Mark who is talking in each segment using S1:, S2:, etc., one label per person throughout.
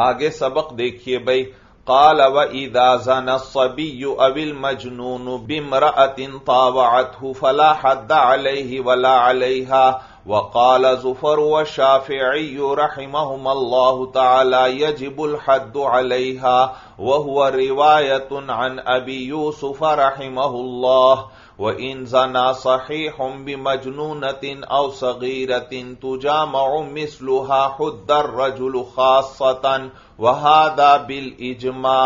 S1: आगे सबक देखिए भाई काल व इदाजन सभी अविल मजनून बिमरअतिन तावअतहु फला हद अलैहि वला अलैहा वकाल जुफर व शाफिई रहमहुम अल्लाह तआला यजिबुल हद अलैहा वहुव रिवायत अन अबी यूसुफ रहमहुल्लाह व इन जना सहीह बिमजनूनतिन औ सगीरतिन तुजामउ मिसलुहा हुद्दर रजुल खासतन वहादा बिल इजमा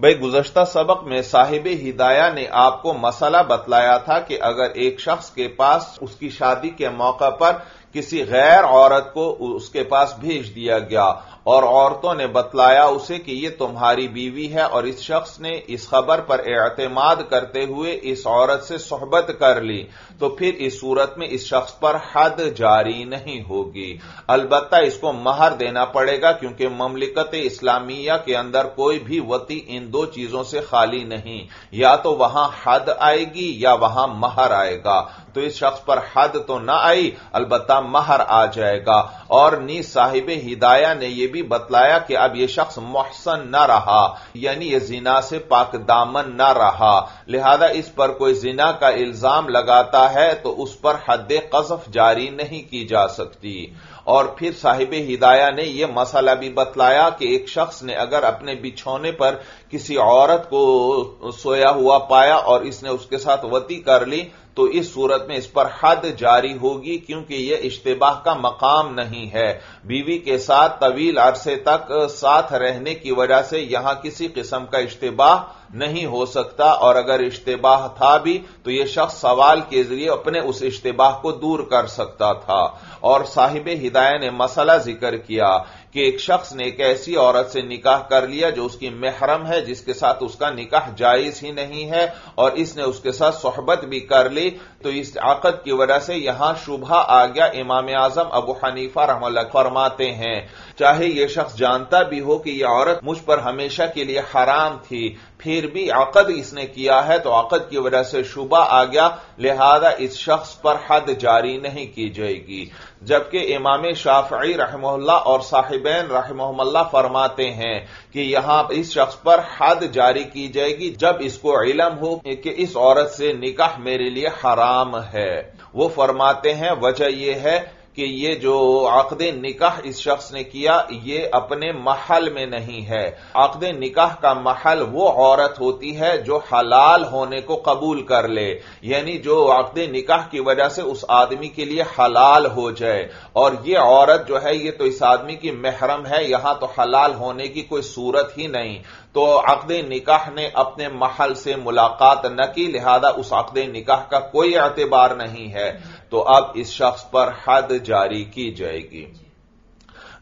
S1: भाई, गुजश्ता सबक में साहिब हिदाया ने आपको मसला बतलाया था कि अगर एक शख्स के पास उसकी शादी के मौका पर किसी गैर औरत को उसके पास भेज दिया गया और औरतों ने बतलाया उसे कि यह तुम्हारी बीवी है और इस शख्स ने इस खबर पर एतमाद करते हुए इस औरत से सोहबत कर ली। तो फिर इस सूरत में इस शख्स पर हद जारी नहीं होगी। अलबत् इसको महर देना पड़ेगा क्योंकि ममलिकत इस्लामिया के अंदर कोई भी वती इन दो चीज़ों से खाली नहीं। या तो वहाँ हद आएगी या वहाँ महर आएगा। तो इस शख्स पर हद तो ना आई, अलबत्ता महर आ जाएगा। और नी साहिब हिदाया ने यह भी बतलाया कि अब यह शख्स मोहसन न रहा, यानी यह जिना से पाक दामन न रहा। लिहाजा इस पर कोई जिना का इल्ज़ाम लगाता है तो उस पर हद कजफ जारी नहीं की जा सकती। और फिर साहिब हिदाया ने यह मसला भी बतलाया कि एक शख्स ने अगर अपने बिछौने पर किसी औरत को सोया हुआ पाया और इसने उसके साथ वती कर ली तो इस सूरत में इस पर हद जारी होगी, क्योंकि यह इश्तबाह का मकाम नहीं है। बीवी के साथ तवील अरसे तक साथ रहने की वजह से यहाँ किसी किस्म का इश्तबाह नहीं हो सकता। और अगर इश्तबाह था भी तो यह शख्स सवाल के ज़रिए अपने उस इश्तबाह को दूर कर सकता था। और साहिब हिदाय ने मसला ज़िक्र किया कि एक शख्स ने एक ऐसी औरत से निकाह कर लिया जो उसकी महरम है, जिसके साथ उसका निकाह जायज़ ही नहीं है, और इसने उसके साथ सोहबत भी कर ली। तो इस आकद की वजह से यहाँ शुभा आ गया। इमाम आज़म अबू हनीफा रहमल्ला फरमाते हैं, चाहे यह शख्स जानता भी हो कि यह औरत मुझ पर हमेशा के लिए हराम थी फिर भी अकद इसने किया है तो अकद की वजह से शुबा आ गया। लिहाजा इस शख्स पर हद जारी नहीं की जाएगी। जबकि इमाम शाफी रहमल्ला और साहिबैन रहमल्ला फरमाते हैं कि यहाँ इस शख्स पर हद जारी की जाएगी, जब इसको इलम हो कि इस औरत से निकाह मेरे लिए हराम है। वो फरमाते हैं, वजह यह है कि ये जो आकद निकाह इस शख्स ने किया, ये अपने महल में नहीं है। आकद निकाह का महल वो औरत होती है जो हलाल होने को कबूल कर ले। यानी जो आकद निकाह की वजह से उस आदमी के लिए हलाल हो जाए। और ये औरत जो है, ये तो इस आदमी की महरम है, यहाँ तो हलाल होने की कोई सूरत ही नहीं। तो अकद निकाह ने अपने महल से मुलाकात न की, लिहाजा उस अकद निकाह का कोई एतबार नहीं है। तो अब इस शख्स पर हद जारी की जाएगी।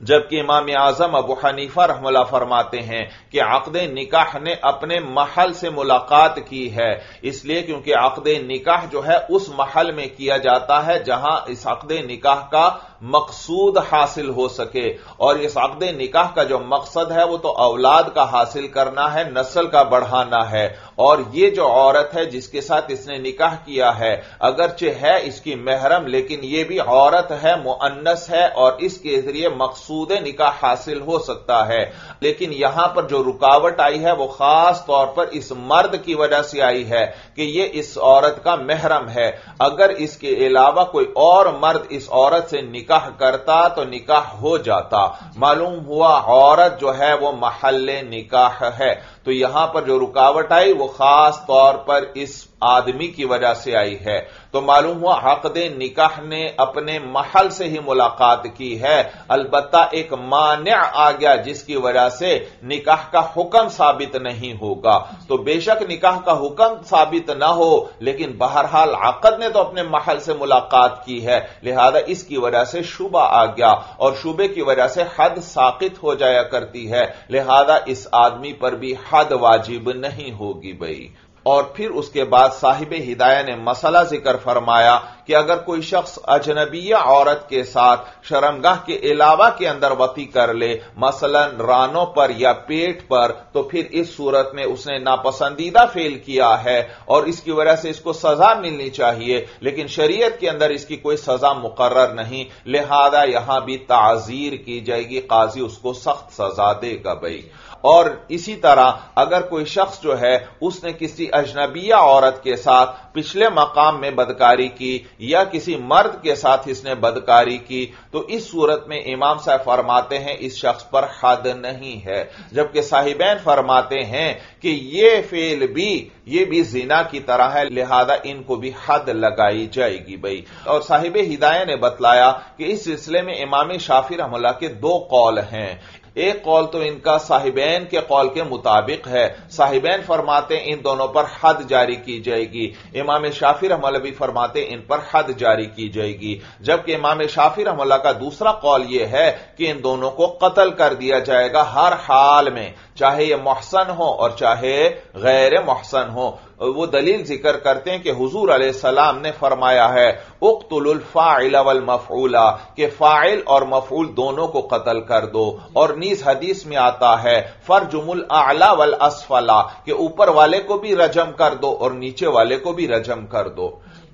S1: जबकि इमाम आज़म अबू हनीफा रहमला फरमाते हैं कि आकद निकाह ने अपने महल से मुलाकात की है, इसलिए क्योंकि आकद निकाह जो है उस महल में किया जाता है जहाँ इस अकद निकाह का मकसूद हासिल हो सके। और इस अकद निकाह का जो मकसद है, वो तो औलाद का हासिल करना है, नस्ल का बढ़ाना है। और ये जो औरत है, जिसके साथ इसने निकाह किया है, अगरचे है इसकी महरम, लेकिन ये भी औरत है, मुअन्नस है, और इसके ज़रिए मकसूद निकाह हासिल हो सकता है। लेकिन यहाँ पर जो रुकावट आई है, वो खास तौर पर इस मर्द की वजह से आई है कि ये इस औरत का महरम है। अगर इसके अलावा कोई और मर्द इस औरत से निकाह निकाह करता तो निकाह हो जाता। मालूम हुआ औरत जो है वो महल निकाह है। तो यहाँ पर जो रुकावट आई वो खास तौर पर इस आदमी की वजह से आई है। तो मालूम हुआ, हकद निकाह ने अपने महल से ही मुलाकात की है। अलबत्ता एक मान्य आ गया जिसकी वजह से निकाह का हुक्म साबित नहीं होगा। तो बेशक निकाह का हुक्म साबित ना हो, लेकिन बहरहाल आकद ने तो अपने महल से मुलाकात की है। लिहाजा इसकी वजह से शुबा आ गया और शुबे की वजह से हद साकित हो जाया करती है। लिहाजा इस आदमी पर भी हद वाजिब नहीं होगी भाई और फिर उसके बाद साहिब हिदाया ने मसला ज़िक्र फरमाया कि अगर कोई शख्स अजनबिया औरत के साथ शर्मगाह के अलावा के अंदर वती कर ले, मसलन रानों पर या पेट पर तो फिर इस सूरत में उसने नापसंदीदा फेल किया है और इसकी वजह से इसको सजा मिलनी चाहिए। लेकिन शरीयत के अंदर इसकी कोई सजा मुकर्र नहीं। लिहाजा यहाँ भी ताजीर की जाएगी, काजी उसको सख्त सजा देगा भाई। और इसी तरह अगर कोई शख्स जो है, उसने किसी अजनबिया औरत के साथ पिछले मकाम में बदकारी की या किसी मर्द के साथ इसने बदकारी की तो इस सूरत में इमाम साहब फरमाते हैं, इस शख्स पर हद नहीं है। जबकि साहिबैन फरमाते हैं कि ये फेल भी, ये भी जीना की तरह है, लिहाजा इनको भी हद लगाई जाएगी भाई। और साहिब हिदाय ने बतलाया कि इस सिलसिले में इमाम शाफी रहमुल्ला के दो कौल हैं। एक कौल तो इनका साहिबैन के कौल के मुताबिक है। साहिबैन फरमाते इन दोनों पर हद जारी की जाएगी। इमाम शाफी रहमल भी फरमाते इन पर हद जारी की जाएगी। जबकि इमाम शाफिर हमला का दूसरा कौल यह है कि इन दोनों को कत्ल कर दिया जाएगा हर हाल में। चाहे ये मोहसन हो और चाहे गैर मोहसन हो, वो दलील ज़िक्र करते हैं कि हुजूर सलाम ने फरमाया है उक्तुल फ़ाइल वल मफूला के फ़ाइल और मफूल दोनों को कत्ल कर दो। और नीज हदीस में आता है, फरजुमुल आला वल असफला, के ऊपर वाले को भी रजम कर दो और नीचे वाले को भी रजम कर दो।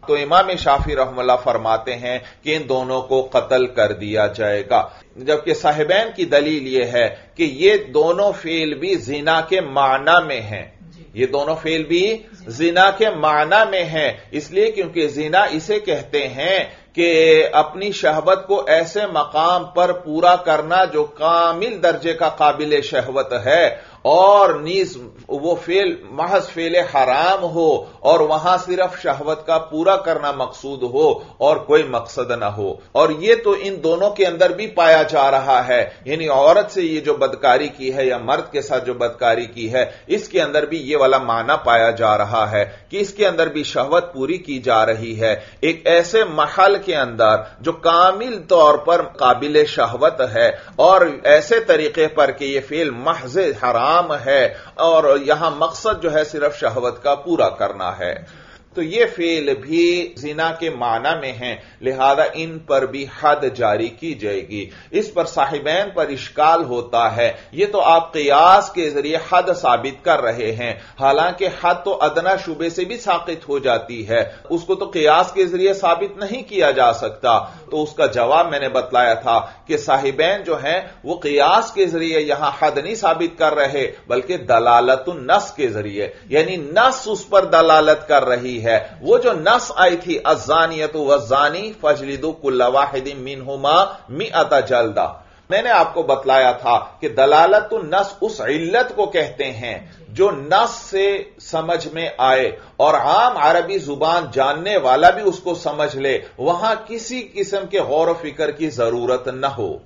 S1: तो इमाम शाफी रहमल्ला फरमाते हैं कि इन दोनों को कत्ल कर दिया जाएगा। जबकि साहिबैन की दलील यह है कि ये दोनों फेल भी जीना के माना में हैं। ये दोनों फेल भी जिना के माना में है इसलिए क्योंकि जिना इसे कहते हैं कि अपनी शहवत को ऐसे मकाम पर पूरा करना जो कामिल दर्जे का काबिल शहवत है और नीज, वो फेल, महज फेल हराम हो, और वहाँ सिर्फ़ शहवत का पूरा करना मकसूद हो, और कोई मकसद ना हो। और ये तो इन दोनों के अंदर भी पाया जा रहा है। यानी औरत से ये जो बदकारी की है, या मर्द के साथ जो बदकारी की है, इसके अंदर भी ये वाला माना पाया जा रहा है कि इसके अंदर भी शहवत पूरी की जा रही है। एक ऐसे महल के अंदर जो कामिल तौर पर काबिल शहवत है, और ऐसे तरीके पर कि यह फेल महज हराम है और यहाँ मकसद जो है सिर्फ़ शहवत का पूरा करना है। तो ये फेल भी जिना के माना में है, लिहाजा इन पर भी हद जारी की जाएगी। इस पर साहिबैन पर इश्काल होता है। ये तो आप कयास के ज़रिए हद साबित कर रहे हैं। हालाँकि हद तो अदना शुबे से भी साकित हो जाती है। उसको तो कयास के ज़रिए साबित नहीं किया जा सकता। तो उसका जवाब मैंने बतलाया था कि साहिबैन जो है, वो कयास के ज़रिए यहाँ हद नहीं साबित कर रहे, बल्कि दलालत नस के ज़रिए। यानी नस उस पर दलालत कर रही है वो जो नस आई थी अजानियत वजानी फजलिदु कुल्लावाहिदी मिनहुमा मी अता जल्दा। मैंने आपको बतलाया था कि दलालत नस उस इल्लत को कहते हैं, जो नस से समझ में आए और आम अरबी ज़ुबान जानने वाला भी उसको समझ ले। वहाँ किसी किस्म के गौर फ़िक्र की ज़रूरत न हो।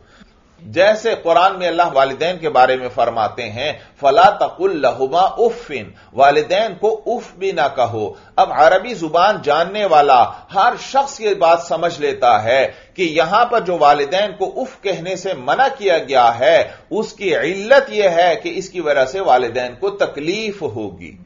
S1: जैसे कुरान में अल्लाह वालिदैन के बारे में फरमाते हैं, फला तकुल लहुमा उफ़िन वालिदैन को उफ भी ना कहो। अब अरबी ज़ुबान जानने वाला हर शख्स ये बात समझ लेता है कि यहाँ पर जो वालिदैन को उफ कहने से मना किया गया है, उसकी इल्लत यह है कि इसकी वजह से वालिदैन को तकलीफ़ होगी।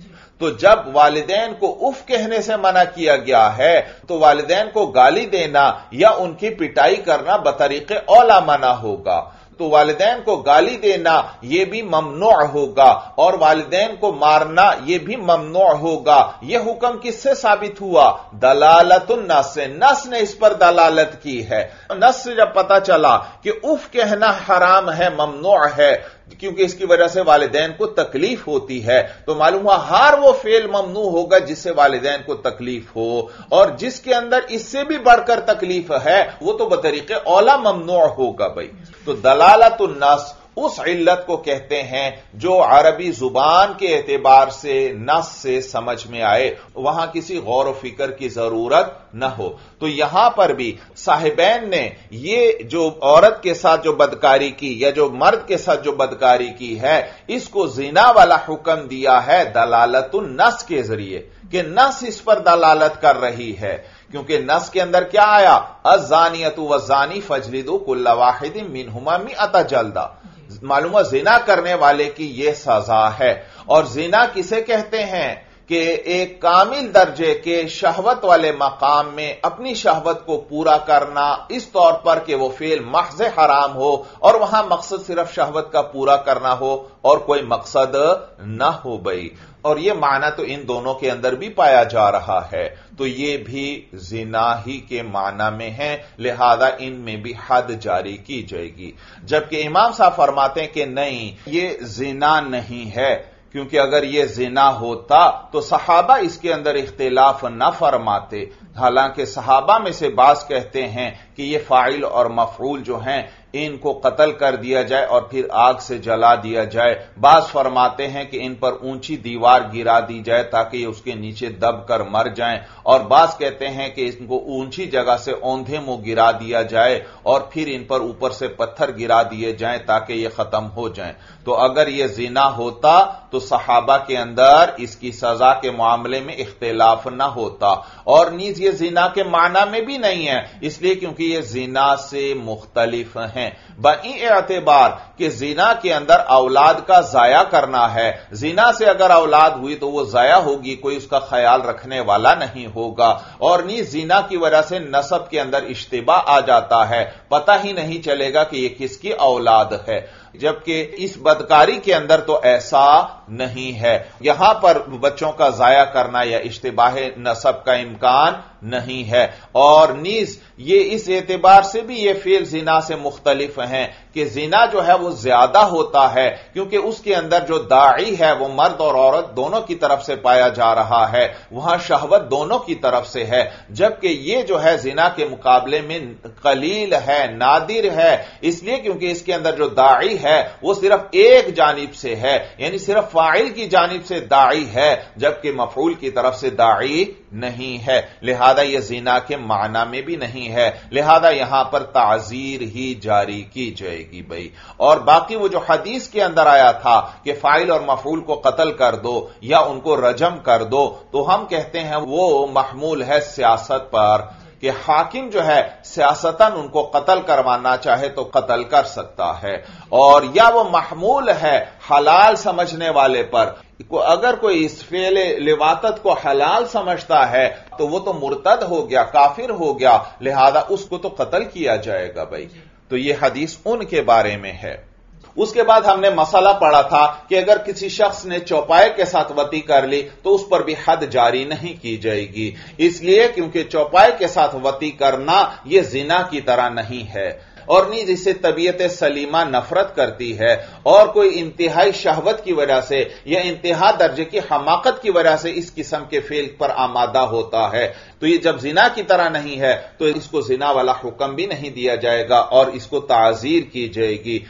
S1: तो जब वालिदैन को उफ कहने से मना किया गया है तो वालिदैन को गाली देना या उनकी पिटाई करना बतरीके ओला मना होगा। तो वालदेन को गाली देना यह भी ममनो होगा, और वालदेन को मारना यह भी ममनो होगा। यह हुक्म किससे साबित हुआ? दलालत नस से नस ने इस पर दलालत की है। नस से जब पता चला कि उफ कहना हराम है ममनो है क्योंकि इसकी वजह से वालदेन को तकलीफ़ होती है। तो मालूम हुआ, हर वो फेल ममनू होगा जिससे वालदेन को तकलीफ़ हो। और जिसके अंदर इससे भी बढ़कर तकलीफ़ है, वो तो बतरीके ओला ममनू होगा भाई। तो दलालत नस उस इल्लत को कहते हैं जो अरबी ज़ुबान के एतबार से, नस से समझ में आए। वहाँ किसी गौर फ़िक्र की ज़रूरत न हो। तो यहाँ पर भी साहिबैन ने ये जो औरत के साथ जो बदकारी की, या जो मर्द के साथ जो बदकारी की है, इसको जीना वाला हुक्म दिया है दलालत नस के ज़रिए। कि नस इस पर दलालत कर रही है। क्योंकि नस के अंदर क्या आया? अजानियत वजानी फजलिदो कुल्ला वाहिद मिनहुमा मी अता जल्दा। मालूम जिना करने वाले की यह सजा है। और जिना किसे कहते हैं? कि एक कामिल दर्जे के शहवत वाले मकाम में अपनी शहवत को पूरा करना, इस तौर पर कि वो फेल महज हराम हो और वहाँ मकसद सिर्फ़ शहवत का पूरा करना हो और कोई मकसद न हो भाई और यह माना तो इन दोनों के अंदर भी पाया जा रहा है। तो ये भी जिना ही के माना में है, लिहाजा इनमें भी हद जारी की जाएगी। जबकि इमाम साहब फरमाते हैं कि नहीं, ये जिना नहीं है, क्योंकि अगर यह जिना होता तो सहाबा इसके अंदर इख्तिलाफ न फरमाते। हालाँकि सहाबा में से बास कहते हैं कि यह फ़ाइल और मफरूल जो हैं इनको कत्ल कर दिया जाए और फिर आग से जला दिया जाए। बास फरमाते हैं कि इन पर ऊँची दीवार गिरा दी जाए ताकि ये उसके नीचे दब कर मर जाएँ। और बास कहते हैं कि इनको ऊँची जगह से औंधे मुँह गिरा दिया जाए और फिर इन पर ऊपर से पत्थर गिरा दिए जाएँ ताकि ये खत्म हो जाएँ। तो अगर यह जीना होता तो सहाबा के अंदर इसकी सजा के मामले में इख्तलाफ ना होता। और नीज ये जीना के माना में भी नहीं है, इसलिए क्योंकि ये जीना से मुख्तलिफ़ है। हैं। बई एतबार कि जीना के अंदर औलाद का जाया करना है। जीना से अगर औलाद हुई तो वह जाया होगी, कोई उसका ख्याल रखने वाला नहीं होगा। और नी जीना की वजह से नसब के अंदर इश्तबा आ जाता है। पता ही नहीं चलेगा कि यह किसकी औलाद है। जबकि इस बदकारी के अंदर तो ऐसा नहीं है। यहाँ पर बच्चों का जाया करना या इश्तबाह नसब का इम्कान नहीं है। और नीज, ये इस एतबार से भी ये फेल जिना से मुख्तलिफ़ हैं कि जिना जो है वो ज़्यादा होता है, क्योंकि उसके अंदर जो दाई है वो मर्द और औरत दोनों की तरफ़ से पाया जा रहा है। वहाँ शहवत दोनों की तरफ़ से है, जबकि ये जो है जिना के मुकाबले में कलील है, नादिर है। इसलिए क्योंकि इसके अंदर जो दाई है, वो सिर्फ़ एक जानिब से है, यानी सिर्फ़ फ़ाइल की जानिब से दाई है, जबकि मफूल की तरफ़ से दाई नहीं है। लिहाजा यह जीना के माना में भी नहीं है। लिहाजा यहाँ पर ताजीर ही जारी की जाएगी भाई। और बाकी वो जो हदीस के अंदर आया था कि फ़ाइल और मफूल को कत्ल कर दो या उनको रजम कर दो तो हम कहते हैं वो महमूल है सियासत पर कि हाकिम जो है सियासतन उनको कत्ल करवाना चाहे तो कत्ल कर सकता है। और या वो महमूल है हलाल समझने वाले पर। को अगर कोई इस फेले लिवातत को हलाल समझता है तो वो तो मुर्तद हो गया, काफिर हो गया। लिहाजा उसको तो कत्ल किया जाएगा भाई। तो ये हदीस उनके बारे में है। उसके बाद हमने मसला पढ़ा था कि अगर किसी शख्स ने चौपाए के साथ वती कर ली तो उस पर भी हद जारी नहीं की जाएगी। इसलिए क्योंकि चौपाए के साथ वती करना यह जिना की तरह नहीं है। और नी जिससे तबीयत सलीमा नफरत करती है, और कोई इंतहाई शहवत की वजह से, या इंतहा दर्जे की हमाकत की वजह से इस किस्म के फेल पर आमादा होता है तो ये जब जिना की तरह नहीं है तो इसको जिना वाला हुक्म भी नहीं दिया जाएगा, और इसको ताजीर की जाएगी।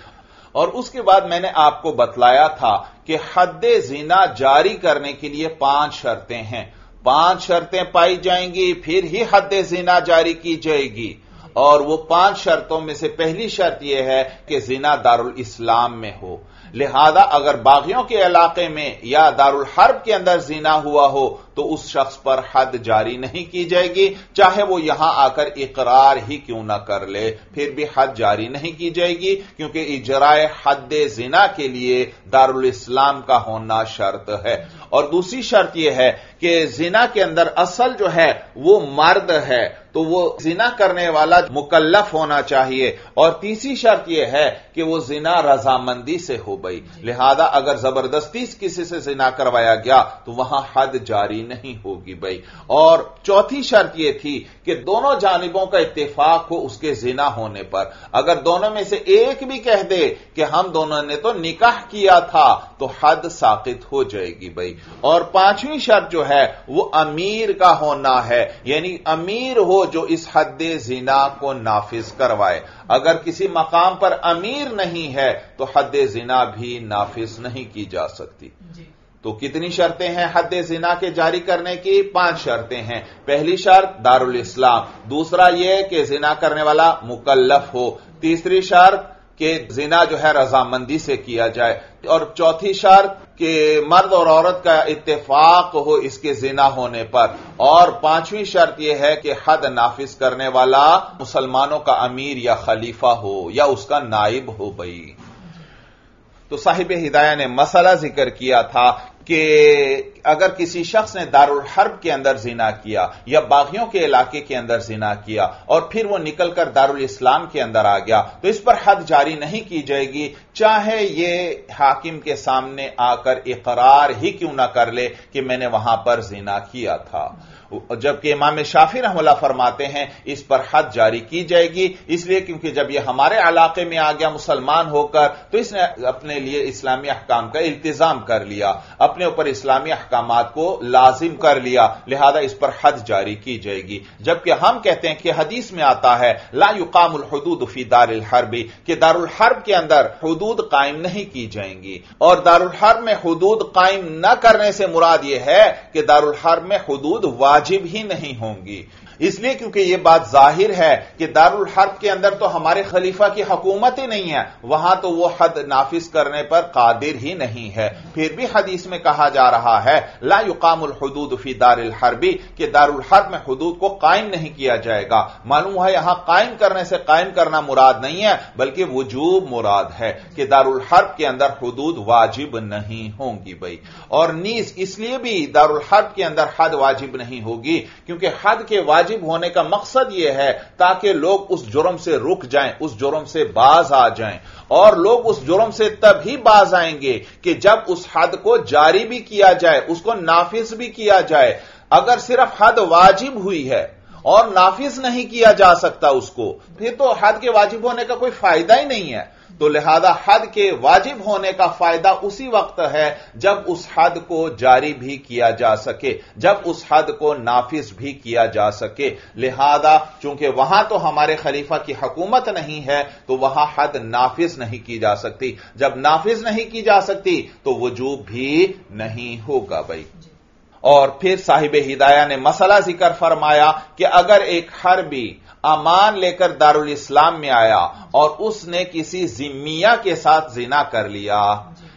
S1: और उसके बाद मैंने आपको बतलाया था कि हद जीना जारी करने के लिए पाँच शर्तें हैं। पाँच शर्तें पाई जाएँगी, फिर ही हद जीना जारी की जाएगी। और वो पाँच शर्तों में से पहली शर्त यह है कि जीना दारुल इस्लाम में हो। लिहाजा अगर बागियों के इलाके में या दारुल हर्ब के अंदर जीना हुआ हो तो उस शख्स पर हद जारी नहीं की जाएगी, चाहे वो यहाँ आकर इकरार ही क्यों ना कर ले, फिर भी हद जारी नहीं की जाएगी, क्योंकि इजराय हद जिना के लिए दारुल इस्लाम का होना शर्त है। और दूसरी शर्त यह है कि जिना के अंदर असल जो है, वो मर्द है तो वो जिना करने वाला मुकल्लफ होना चाहिए। और तीसरी शर्त यह है कि वो जिना रजामंदी से हो गई। लिहाजा अगर ज़बरदस्ती किसी से जिना करवाया गया तो वहाँ हद जारी नहीं होगी भाई। और चौथी शर्त यह थी कि दोनों जानबों का इत्तेफाक हो उसके जिना होने पर। अगर दोनों में से एक भी कह दे कि हम दोनों ने तो निकाह किया था तो हद साकित हो जाएगी भाई। और पांचवी शर्त जो है वो अमीर का होना है। यानी अमीर हो जो इस हद जिना को नाफिज करवाए। अगर किसी मकाम पर अमीर नहीं है तो हद जिना भी नाफिज नहीं की जा सकती। तो कितनी शर्तें हैं हद जिना के जारी करने की? पाँच शर्तें हैं। पहली शर्त दारुल इस्लाम। दूसरा यह कि जिना करने वाला मुकल्लफ हो। तीसरी शर्त कि जिना जो है रजामंदी से किया जाए। और चौथी शर्त कि मर्द और औरत का इत्तेफाक हो इसके जिना होने पर। और पांचवी शर्त यह है कि हद नाफिज करने वाला मुसलमानों का अमीर या खलीफा हो या उसका नाइब हो भाई। तो साहिब हिदाया ने मसला ज़िक्र किया था कि अगर किसी शख्स ने दारुल हर्ब के अंदर जिना किया या बागियों के इलाके के अंदर जिना किया और फिर वो निकलकर दारुल इस्लाम के अंदर आ गया तो इस पर हद जारी नहीं की जाएगी। चाहे ये हाकिम के सामने आकर इकरार ही क्यों ना कर ले कि मैंने वहाँ पर जिना किया था। जबकि इमाम शाफी रहमला फरमाते हैं, इस पर हद जारी की जाएगी। इसलिए क्योंकि जब यह हमारे इलाके में आ गया, मुसलमान होकर तो इसने अपने लिए इस्लामी अहकाम का इल्तिजाम कर लिया। अपने ऊपर इस्लामी अहकाम को लाजिम कर लिया। लिहाजा इस पर हद जारी की जाएगी। जबकि हम कहते हैं कि हदीस में आता है, ला युकामुल हदूद फ़ी दारुल हरबी, कि दारुल हर्ब के अंदर हदूद कायम नहीं की जाएँगी। और दारुल हर्ब में हदूद कायम न करने से मुराद यह है कि दारुल हर्ब में हदूद वाज वाजिब ही नहीं होंगी। इसलिए क्योंकि यह बात ज़ाहिर है कि दारुल हर्ब के अंदर तो हमारे खलीफा की हकूमत ही नहीं है, वहाँ तो वो हद नाफिज करने पर कादिर ही नहीं है। फिर भी हदीस में कहा जा रहा है, ला युकामुल हदूद फ़ी दारुल हरबी, कि दारुल हर्ब में हदूद को कायम नहीं किया जाएगा। मालूम है यहाँ कायम करने से कायम करना मुराद नहीं है, बल्कि वजूब मुराद है कि दारुल हर्ब के अंदर हदूद वाजिब नहीं होंगी भाई। और नीज इसलिए भी दारुल हर्ब के अंदर हद वाजिब नहीं होगी, क्योंकि हद के वाजिब वाजिब होने का मकसद यह है ताकि लोग उस जुर्म से रुक जाएँ, उस जुर्म से बाज आ जाएँ। और लोग उस जुर्म से तभी बाज आएँगे कि जब उस हद को जारी भी किया जाए, उसको नाफिज भी किया जाए। अगर सिर्फ़ हद वाजिब हुई है और नाफिज नहीं किया जा सकता उसको। फिर तो हद के वाजिब होने का कोई फ़ायदा ही नहीं है। तो लिहाजा हद के वाजिब होने का फ़ायदा उसी वक्त है जब उस हद को जारी भी किया जा सके, जब उस हद को नाफिज भी किया जा सके। लिहाजा चूँकि वहाँ तो हमारे खलीफा की हुकूमत नहीं है तो वहाँ हद नाफिज नहीं की जा सकती। जब नाफिज नहीं की जा सकती तो वजूब भी नहीं होगा भाई। और फिर साहिब हिदाया ने मसला ज़िक्र फरमाया कि अगर एक हरबी अमान लेकर दारुल इस्लाम में आया और उसने किसी जिम्मिया के साथ जिना कर लिया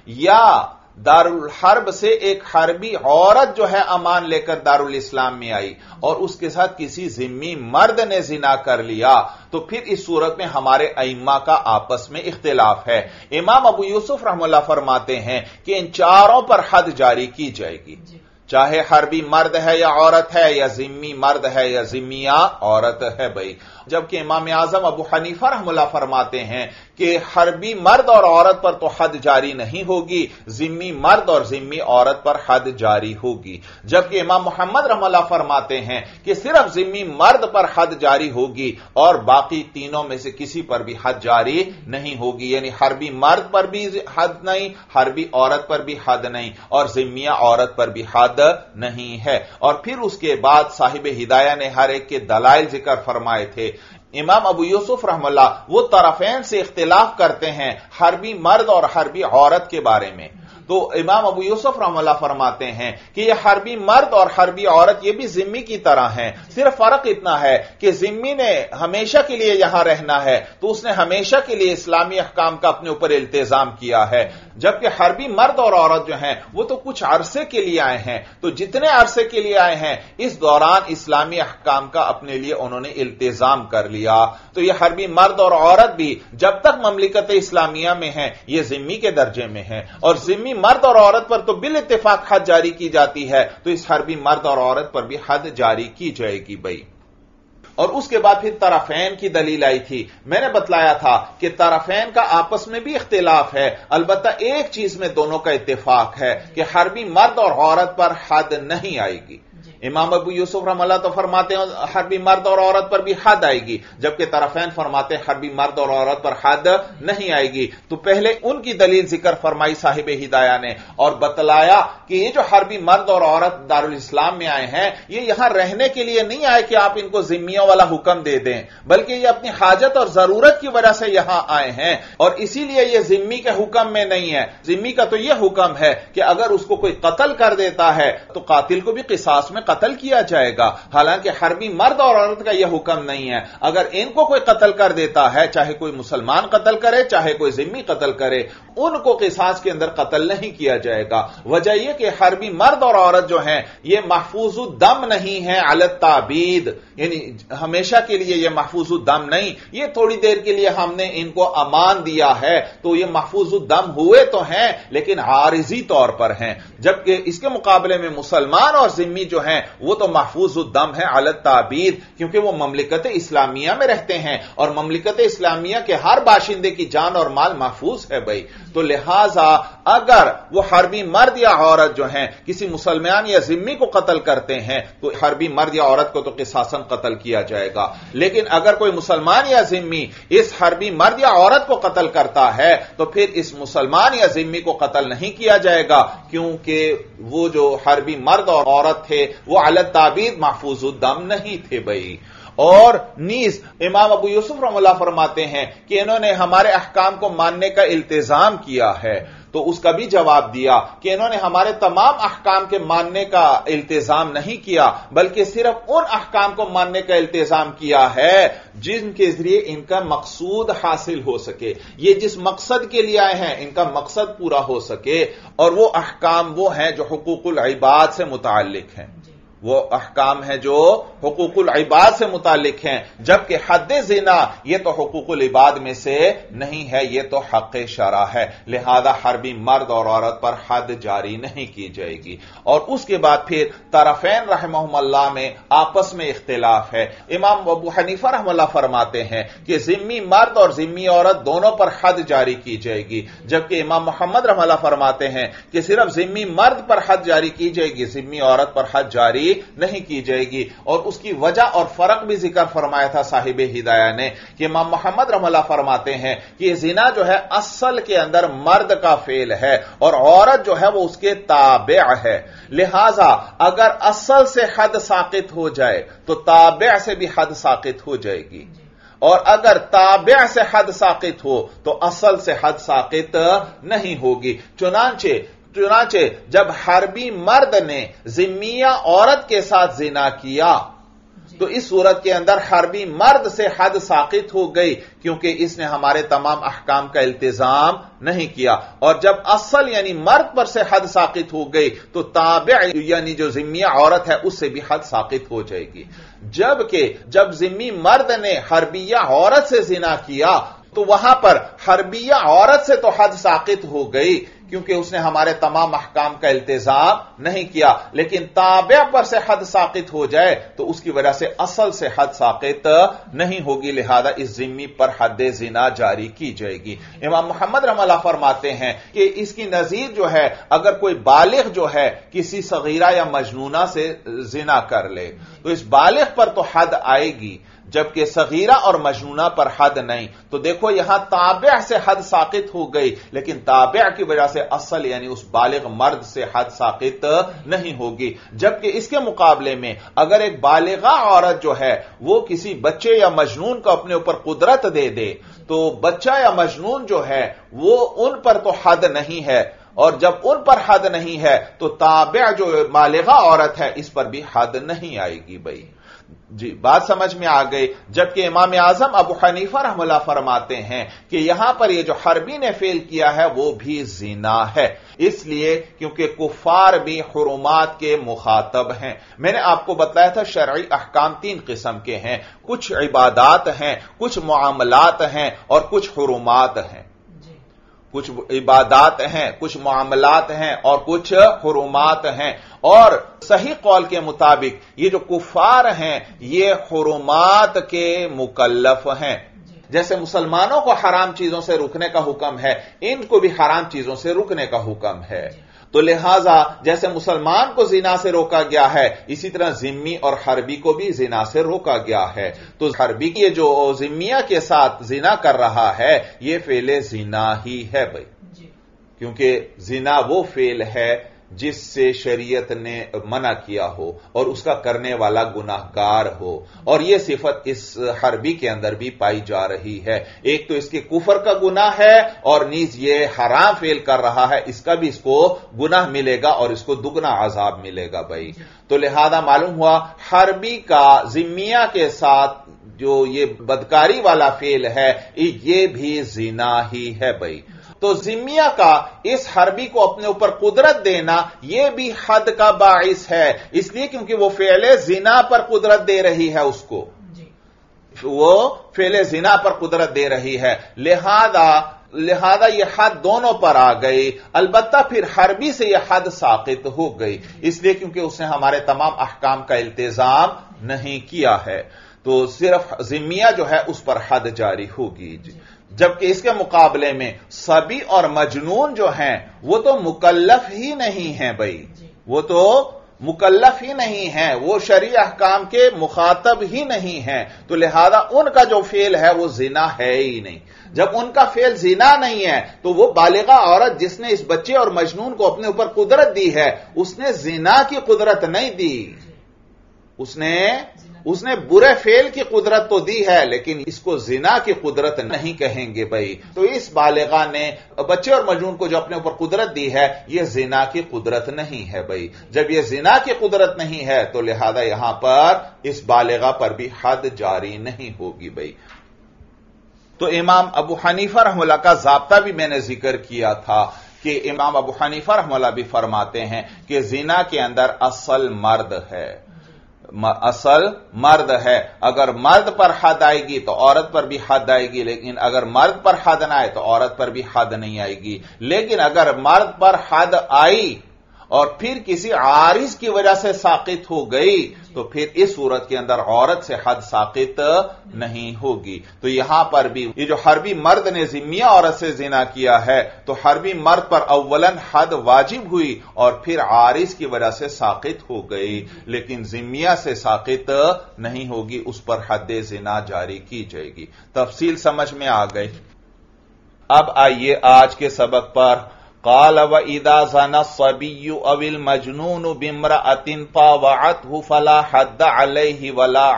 S1: या दारुल हर्ब से एक हरबी औरत जो है अमान लेकर दारुल इस्लाम में आई और उसके साथ किसी जिम्मी मर्द ने जिना कर लिया तो फिर इस सूरत में हमारे अइम्मा का आपस में इख्तिलाफ है। इमाम अबू यूसुफ रहमुल्ला फरमाते हैं कि इन चारों पर हद जारी की जाएगी। चाहे हरबी मर्द है या औरत है या जिम्मी मर्द है या जिम्मिया औरत है भाई। जबकि इमाम आज़म अबू हनीफा रहमुल्ला फरमाते हैं कि हरबी मर्द और औरत पर तो हद जारी नहीं होगी, जिम्मी मर्द और जिम्मी औरत पर हद जारी होगी। जबकि इमाम मोहम्मद रमल्ला फरमाते हैं कि सिर्फ़ जिम्मी मर्द पर हद जारी होगी और बाकी तीनों में से किसी पर भी हद जारी नहीं होगी। यानी हरबी मर्द पर भी हद नहीं, हरबी औरत पर भी हद नहीं और जिम्मिया औरत पर भी हद नहीं है। और फिर उसके बाद साहिब हिदाया ने हर एक के दलाइल ज़िक्र फरमाए थे इमाम अबू यूसुफ रहमल्ला वो तरफेन से इख्तिलाफ करते हैं हरबी मर्द और हरबी औरत के बारे में। तो इमाम अबू यूसुफ रहमल्ला फरमाते हैं कि यह हरबी मर्द और हरबी औरत यह भी जिम्मी की तरह है। सिर्फ़ फ़र्क इतना है कि जिम्मी ने हमेशा के लिए यहाँ रहना है तो उसने हमेशा के लिए इस्लामी अहकाम का अपने ऊपर इल्तेजाम किया है। जबकि हरबी मर्द और औरत जो हैं, वो तो कुछ अरसे के लिए आए हैं। तो जितने अरसे के लिए आए हैं, इस दौरान इस्लामी अहकाम का अपने लिए उन्होंने इल्तेजाम कर लिया। तो यह हरबी मर्द और औरत भी जब तक ममलिकत इस्लामिया में है, ये जिम्मी के दर्जे में है। और जिम्मी मर्द और औरत पर तो बिल इतफाक हद जारी की जाती है तो इस हरबी मर्द और औरत पर भी हद जारी की जाएगी भाई। और उसके बाद फिर तरफैन की दलील आई थी। मैंने बतलाया था कि तरफैन का आपस में भी इख्तिलाफ है। अलबत् एक चीज़ में दोनों का इतफाक है कि हरबी मर्द और औरत पर हद नहीं आएगी। इमाम अबू यूसुफ रमल्ला तो फरमाते हैं, हरबी मर्द और औरत पर भी हद आएगी, जबकि तरफैन फरमाते हैं, हरबी मर्द और औरत पर हद नहीं आएगी। तो पहले उनकी दलील ज़िक्र फरमाई साहिब हिदाया ने और बतलाया कि ये जो हरबी मर्द और औरत दारुल इस्लाम में आए हैं, ये यहाँ रहने के लिए नहीं आए कि आप इनको जिम्मियों वाला हुक्म दे दें, बल्कि ये अपनी हाजत और ज़रूरत की वजह से यहाँ आए हैं और इसीलिए ये जिम्मी के हुक्म में नहीं है। जिम्मी का तो यह हुक्म है कि अगर उसको कोई कत्ल कर देता है तो कातिल को भी किसास में किया जाएगा। हालाँकि हरबी मर्द और औरत का यह हुक्म नहीं है। अगर इनको कोई कत्ल कर देता है, चाहे कोई मुसलमान कत्ल करे, चाहे कोई जिम्मी कत्ल करे, उनको किसास के अंदर कत्ल नहीं किया जाएगा। वजह यह कि हरबी मर्द और औरत जो है यह महफूज दम नहीं है अलत ताबीद। यानी हमेशा के लिए यह महफूज दम नहीं। ये थोड़ी देर के लिए हमने इनको अमान दिया है तो यह महफूज दम हुए तो हैं, लेकिन आरजी तौर पर हैं। जबकि इसके मुकाबले में मुसलमान और जिम्मी जो हैं वो तो महफूज दम है अलत ताबीर, क्योंकि वो ममलिकत इस्लामिया में रहते हैं। और ममलिकत इस्लामिया के हर बाशिंदे की जान और माल महफूज है भाई। तो लिहाजा अगर वो हरबी मर्द या औरत जो है, किसी मुसलमान या जिम्मी को कत्ल करते हैं तो हरबी मर्द या औरत को तो किसासन कत्ल किया जाएगा। लेकिन अगर कोई मुसलमान या जिम्मी इस हरबी मर्द या औरत को कत्ल करता है तो फिर इस मुसलमान या जिम्मी को कत्ल नहीं किया जाएगा, क्योंकि वो जो हरबी मर्द और औरत थे वो अलग ताबीद महफूज दम नहीं थे भाई। और नीस इमाम अबू यूसुफ रमला फरमाते हैं कि इन्होंने हमारे अहकाम को मानने का इल्तिजाम किया है। तो उसका भी जवाब दिया कि इन्होंने हमारे तमाम अहकाम के मानने का इल्तिजाम नहीं किया, बल्कि सिर्फ़ उन अहकाम को मानने का इल्तिजाम किया है, जिनके ज़रिए इनका मकसूद हासिल हो सके। ये जिस मकसद के लिए आए हैं, इनका मकसद पूरा हो सके, और वो अहकाम वो हैं जो हकूकुल इबाद से मुतालिक हैं। वो अहकाम है जो हकूकुल इबाद से मुतालिक हैं, जबकि हद जिना, ये तो हकूकुल इबाद में से नहीं है, ये तो हक शरा है। लिहाजा हरबी मर्द और औरत पर हद जारी नहीं की जाएगी। और उसके बाद फिर तरफेन रहमल्ला में आपस में इख्तिलाफ है। इमाम अबू हनीफा रहमल्ला फरमाते हैं कि जिम्मी मर्द और जिम्मी औरत दोनों पर हद जारी की जाएगी। जबकि इमाम मोहम्मद रहमल्ला फरमाते हैं कि सिर्फ़ जिम्मी मर्द पर हद जारी की जाएगी, जिम्मी औरत पर हद जारी नहीं की जाएगी। और उसकी वजह और फ़र्क भी ज़िक्र फरमाया था साहिब हिदाया ने कि इमाम मोहम्मद रमला फरमाते हैं कि जिना जो है असल के अंदर मर्द का फेल है और औरत जो है वो उसके ताबे है। लिहाजा अगर असल से हद साकित हो जाए तो ताबे से भी हद साकित हो जाएगी। और अगर ताबे से हद साकित हो तो असल से हद साकित नहीं होगी। चुनाचे चुनाचे जब हरबी मर्द ने जिम्मिया औरत के साथ जिना किया तो इस सूरत के अंदर हरबी मर्द से हद साकित हो गई क्योंकि इसने हमारे तमाम अहकाम का इल्तिजाम नहीं किया। और जब असल यानी मर्द पर से हद साकित हो गई तो ताबे यानी जो जिम्मिया औरत है उससे भी हद साकित हो जाएगी। जबकि जब जिम्मी मर्द ने हरबिया औरत से जिना किया तो वहाँ पर हरबिया औरत से तो हद साकित हो गई। क्योंकि उसने हमारे तमाम अहकाम का इल्तजाम नहीं किया। लेकिन ताबे पर से हद साकित हो जाए तो उसकी वजह से असल से हद साकित नहीं होगी। लिहाजा इस जिम्मी पर हद जिना जारी की जाएगी। इमाम मोहम्मद रमला फरमाते हैं कि इसकी नजीर जो है, अगर कोई बालिग जो है, किसी सगीरा या मजनूना से जिना कर ले तो इस बालिग पर तो हद आएगी। जबकि सगीरा और मजनूना पर हद नहीं। तो देखो यहाँ ताबे से हद साकित हो गई, लेकिन ताबे की वजह से असल यानी उस बालिग मर्द से हद साकित नहीं होगी। जबकि इसके मुकाबले में अगर एक बालिगा औरत जो है, वो किसी बच्चे या मजनून को अपने ऊपर कुदरत दे दे तो बच्चा या मजनून जो है, वो उन पर तो हद नहीं है। और जब उन पर हद नहीं है तो ताबे जो मालिगा औरत है, इस पर भी हद नहीं आएगी भाई। जी, बात समझ में आ गई, जबकि इमाम आज़म अबू हनीफा रहमला फरमाते हैं कि यहाँ पर यह जो हरबी ने फेल किया है, वो भी जीना है। इसलिए क्योंकि कुफार भी हरुमात के मुखातब हैं। मैंने आपको बताया था शर्य अहकाम तीन किस्म के हैं। कुछ इबादात हैं, कुछ मामलात हैं और कुछ हरुमात हैं। कुछ इबादात हैं, कुछ मामलात हैं और कुछ हरुमात हैं। और सही कौल के मुताबिक ये जो कुफार हैं, ये हरुमात के मुकल्लफ हैं। जैसे मुसलमानों को हराम चीज़ों से रुकने का हुक्म है, इनको भी हराम चीज़ों से रुकने का हुक्म है। तो लिहाजा जैसे मुसलमान को जिना से रोका गया है इसी तरह जिम्मी और हरबी को भी जिना से रोका गया है। तो हरबी ये जो जिम्मिया के साथ जिना कर रहा है यह फेले जिना ही है भाई। क्योंकि जिना वो फेल है जिससे शरीयत ने मना किया हो और उसका करने वाला गुनाहगार हो। और यह सिफत इस हरबी के अंदर भी पाई जा रही है। एक तो इसके कुफर का गुनाह है और नीज ये हराम फेल कर रहा है। इसका भी इसको गुनाह मिलेगा और इसको दुगना आजाब मिलेगा भाई। तो लिहाजा मालूम हुआ, हरबी का जिम्मिया के साथ जो ये बदकारी वाला फेल है, ये भी जीना ही है भाई। तो जिमिया का इस हरबी को अपने ऊपर कुदरत देना यह भी हद का बाइस है। इसलिए क्योंकि वो फेले जिना पर कुदरत दे रही है उसको। वो फेले जिना पर कुदरत दे रही है। लिहाजा लिहाजा यह हद दोनों पर आ गई। अलबत्ता फिर हरबी से यह हद साकित हो गई। इसलिए क्योंकि उसने हमारे तमाम अहकाम का इल्तजाम नहीं किया है। तो सिर्फ़ जिमिया जो है उस पर हद जारी होगी। जबकि इसके मुकाबले में सभी और मजनून जो हैं वो तो मुकल्लफ ही नहीं है भाई। वो तो मुकल्लफ ही नहीं है वो शरी अहकाम के मुखातब ही नहीं है। तो लिहाजा उनका जो फेल है वो जिना है ही नहीं। जब उनका फेल जिना नहीं है तो वो बालिगा औरत जिसने इस बच्चे और मजनून को अपने ऊपर कुदरत दी है उसने जिना की कुदरत नहीं दी। उसने उसने बुरे फेल की कुदरत तो दी है, लेकिन इसको जिना की कुदरत नहीं कहेंगे भाई। तो इस बालिगा ने, बच्चे और मजून को जो अपने ऊपर कुदरत दी है यह जिना की कुदरत नहीं है भाई। जब यह जिना की कुदरत नहीं है तो लिहाजा यहाँ पर इस बालिगा पर भी हद जारी नहीं होगी भाई। तो इमाम अबू हनीफा रहमला का जबता भी मैंने ज़िक्र किया था कि इमाम अबू हनीफा रहमला भी फरमाते हैं कि जिना के अंदर असल मर्द है। असल मर्द है। अगर मर्द पर हद आएगी तो औरत पर भी हद आएगी, लेकिन अगर मर्द पर हद ना आए तो औरत पर भी हद नहीं आएगी। लेकिन अगर मर्द पर हद आई और फिर किसी आरिज की वजह से साकित हो गई तो फिर इस सूरत के अंदर औरत से हद साकित नहीं होगी। तो यहाँ पर भी, ये जो हरबी मर्द ने जिम्मिया औरत से जिना किया है तो हरबी मर्द पर अव्वलन हद वाजिब हुई और फिर आरिज की वजह से साकित हो गई। लेकिन जिम्मिया से साकित नहीं होगी, उस पर हद जिना जारी की जाएगी। तफसील समझ में आ गई। अब आइए आज के सबक पर काल व इदा जना सबीयु अविल मजनून बिमरा अतिन पावात फला हद अलही वला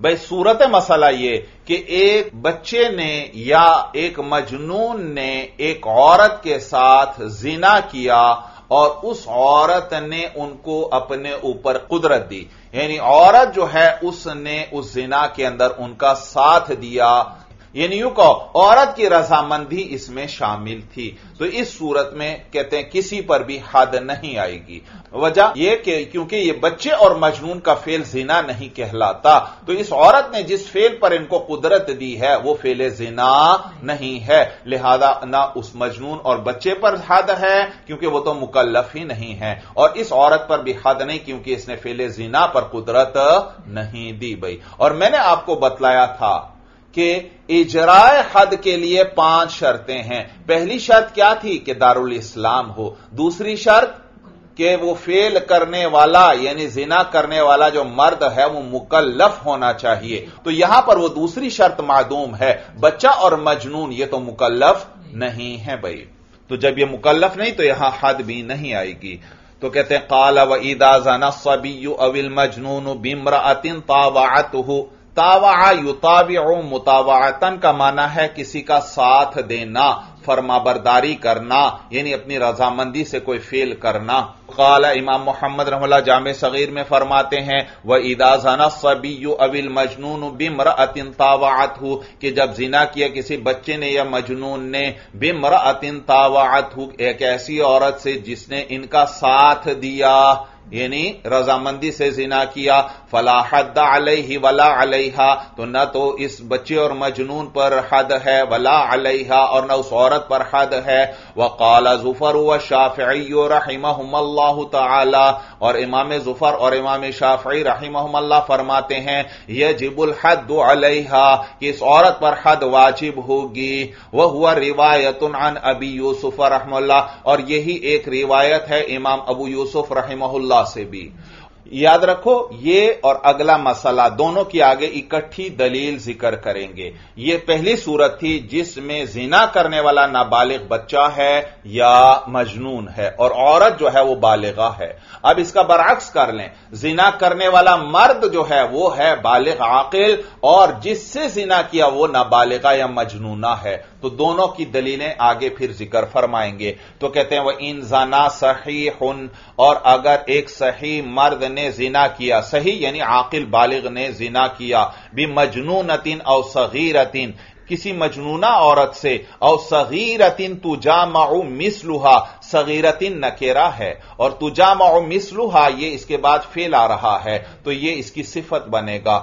S1: भाई सूरत मसला ये कि एक बच्चे ने या एक मजनून ने एक औरत के साथ जिना किया और उस औरत ने उनको अपने ऊपर कुदरत दी यानी औरत जो है उसने उस जिना के अंदर उनका साथ दिया यानी यू कहो औरत की रजामंदी इसमें शामिल थी। तो इस सूरत में कहते हैं, किसी पर भी हद नहीं आएगी। वजह यह कि, क्योंकि ये बच्चे और मजनून का फेल जिना नहीं कहलाता। तो इस औरत ने जिस फेल पर इनको कुदरत दी है, वो फेल जिना नहीं है। लिहाजा ना उस मजनून और बच्चे पर हद है, क्योंकि वो तो मुकल्लफ ही नहीं है। और इस औरत पर भी हद नहीं, क्योंकि इसने फेल जिना पर कुदरत नहीं दी। भाई, और मैंने आपको बतलाया था कि इजराय हद के लिए पाँच शर्तें हैं। पहली शर्त क्या थी कि दारुल इस्लाम हो। दूसरी शर्त कि वो फेल करने वाला, यानी जिना करने वाला जो मर्द है, वो मुकल्लफ होना चाहिए। तो यहाँ पर वो दूसरी शर्त मादूम है। बच्चा और मजनून, ये तो मुकल्लफ नहीं है भाई। तो जब ये मुकल्लफ नहीं तो यहाँ हद भी नहीं आएगी। तो कहते हैं, काला व ईदाजा सभी अविल मजनून बिमरा अतिन तावात तावा युताबि मुतावातन का माना है किसी का साथ देना, फरमाबरदारी करना, यानी अपनी रजामंदी से कोई फेल करना। काला इमाम मोहम्मद रहमला जाम सगीर में फरमाते हैं, व इदाजाना सबीयु अविल मजनून बिमर अतिन तावात हु कि जब जिना किया किसी बच्चे ने या मजनून ने बिमर अतिन तावात हु एक ऐसी औरत से जिसने इनका साथ दिया। यानी रजामंदी से जिना किया, फला हद अलही वला अलहा तो न तो इस बच्चे और मजनून पर हद है, वला अलहा, और न उस औरत पर हद है। व काला जुफर व शाफी रहीमल्ला और इमाम जुफर और इमाम शाफी रहीमल्ला फरमाते हैं यह जिबुल हद अलहा, कि इस औरत पर हद वाजिब होगी। वह हुआ रिवायत अन अबी यूसुफ रहमल्ला और यही एक रिवायत है इमाम अबू यूसुफ रहमल्ला से भी। याद रखो, ये और अगला मसला, दोनों की आगे इकट्ठी दलील ज़िक्र करेंगे। ये पहली सूरत थी जिसमें जिना करने वाला नाबालिग बच्चा है या मजनून है, और औरत जो है वो बालिगा है। अब इसका बरक्स कर लें। जिना करने वाला मर्द जो है वो है बालिग आकिल, और जिससे जिना किया वो नाबालिगा या मजनूना है। तो दोनों की दलीलें आगे फिर ज़िक्र फरमाएँगे। तो कहते हैं, वह इन जाना सही और अगर एक सही मर्द ने जिना किया, सही यानी आकिल बालिग ने जिना किया भी मजनूनतिन और सगीरतिन। किसी मजनूना औरत से और सगीरतिन तुजा माऊ मिसलुहा, सगीरतिन नकेरा है। और तुजा माऊ मिसलुहा, ये इसके बाद फेल आ रहा है तो ये इसकी सिफत बनेगा।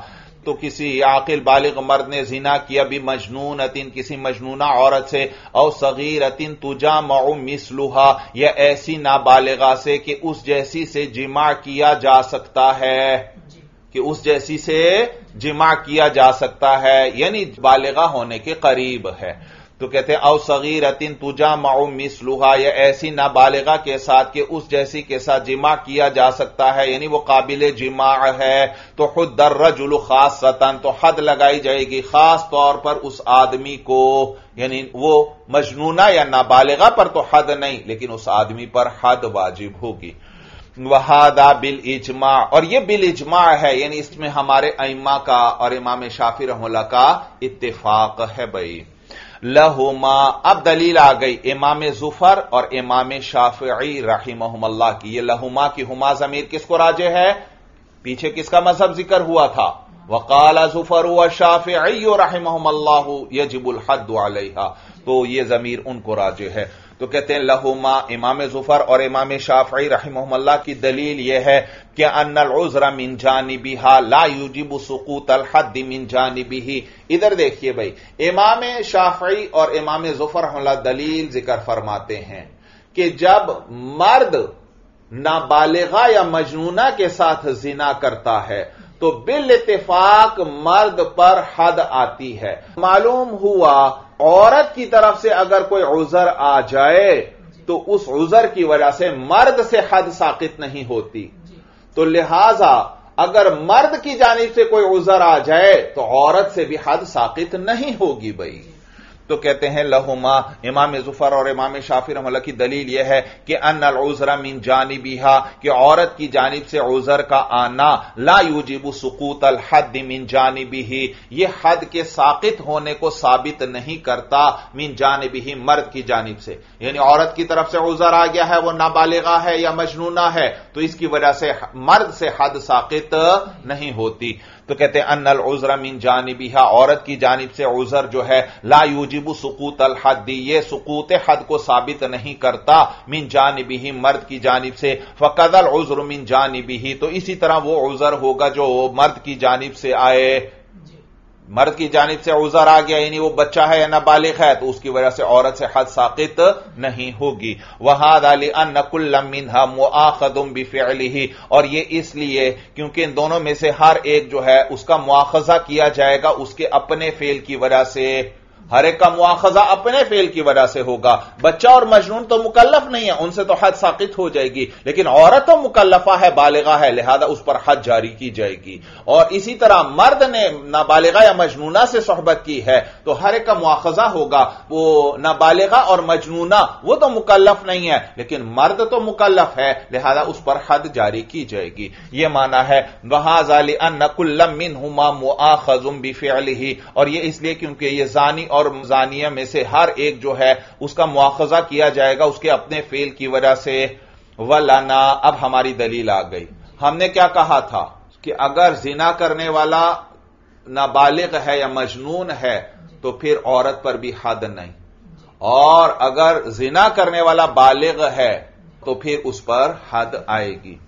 S1: तो किसी आकिल बालिग मर्द ने जिना किया भी मजनून अतिन किसी मजनूना औरत से और सगीर अतिन तुजा मऊ मिसलुहा या ऐसी नाबालिगा से कि उस जैसी से जिमा किया जा सकता है। कि उस जैसी से जिमा किया जा सकता है यानी बालिगा होने के करीब है। तो कहते हैं अव सगीर अतिन तुजा माऊ मिसलुहा। या ऐसी नाबालिगा के साथ, के उस जैसी के साथ जिमा किया जा सकता है। यानी वो काबिल जिमा है। तो खुद दर्र जुलू खास सतन तो हद लगाई जाएगी खास तौर पर उस आदमी को। यानी वो मजनूना या नाबालिगा पर तो हद नहीं, लेकिन उस आदमी पर हद वाजिब होगी। वहादा बिल इजमा, और यह बिल इजमा है। यानी इसमें हमारे अइमा का और इमाम शाफी रहला का इत्तेफाक है भाई। लहुमा। अब दलील आ गई, इमाम जुफर और इमाम शाफी रही की। ये लहुमा की हुमा जमीर किसको राजे है? पीछे किसका मज़हब ज़िक्र हुआ था? वकाल जुफर व शाफी यह यजिबुल हद तो ये जमीर उनको राजे है। तो कहते हैं लहुमा इमाम जुफर और इमाम शाफी रहीमल्ला की दलील यह है कि अन्नल उजरा मिन जानिबिहा ला युजिब सुकूत अल हद मिन जानिबिही। इधर देखिए भाई, इमाम शाफी और इमाम जुफर हमला दलील ज़िक्र फरमाते हैं कि जब मर्द नाबालिगा या मजनूना के साथ जिना करता है तो बिल इतफाक मर्द पर हद आती है। मालूम हुआ औरत की तरफ़ से अगर कोई उजर आ जाए तो उस उजर की वजह से मर्द से हद साकित नहीं होती। तो लिहाजा, अगर मर्द की जानिब से कोई उजर आ जाए तो औरत से भी हद साकित नहीं होगी भाई। तो कहते हैं, लहुमा, इमाम जुफर और इमाम शाफिर रमल की दलील यह है कि अन उजरा मीन जानिबिहा, कि औरत की जानिब से उजर का आना, ला यूजिबु सुकूत अल हद मीन जानिबिही यह हद के साकित होने को साबित नहीं करता मीन जानिबिही मर्द की जानिब से। यानी औरत की तरफ़ से उजर आ गया है वह नाबालिगा है या मजनूना है तो इसकी वजह से मर्द से हद साकित नहीं होती। तो कहते हैं अल उजरा मिन जानबिहा, औरत की जानब से उजर जो है, ला यूजिबू सुकूत अल हदी ये सुकूत हद को साबित नहीं करता, मिन जानिबिही, मर्द की जानब से। फकदल उजर मिन जानिबिही तो इसी तरह वो उजर होगा जो मर्द की जानब से आए। मर्द की जानब से उजर आ गया, यानी वो बच्चा है या ना नाबालिग है तो उसकी वजह से औरत से हद साकित नहीं होगी। वहाद अली अनकुल्लमिन मुआखदुम ही और ये इसलिए क्योंकि इन दोनों में से हर एक जो है, उसका मुआखजा किया जाएगा, उसके अपने फेल की वजह से हर एक का मुआखजा अपने फेल की वजह से होगा। बच्चा और मजनून तो मुकल्लफ नहीं है, उनसे तो हद साकित हो जाएगी। लेकिन औरत तो मुकल्लफा है, बालिगा है, लिहाजा उस पर हद जारी की जाएगी। और इसी तरह मर्द ने नाबालिगा या मजनूना से सोहबत की है तो हर एक का मुआखजा होगा। वो नाबालिगा और मजनूना, वो तो मुकल्लफ नहीं है, लेकिन मर्द तो मुकल्लफ है, लिहाजा उस पर हद जारी की जाएगी। यह माना है, वहाँ जाली नकुल्लमिन हुमा मुआखजुम बिफली और यह इसलिए क्योंकि यह जानी और जानिया में से हर एक जो है, उसका मुआखजा किया जाएगा उसके अपने फेल की वजह से। वलाना, अब हमारी दलील आ गई। हमने क्या कहा था? कि अगर जिना करने वाला नाबालिग है या मजनून है तो फिर औरत पर भी हद नहीं। और अगर जिना करने वाला बालिग है तो फिर उस पर हद आएगी।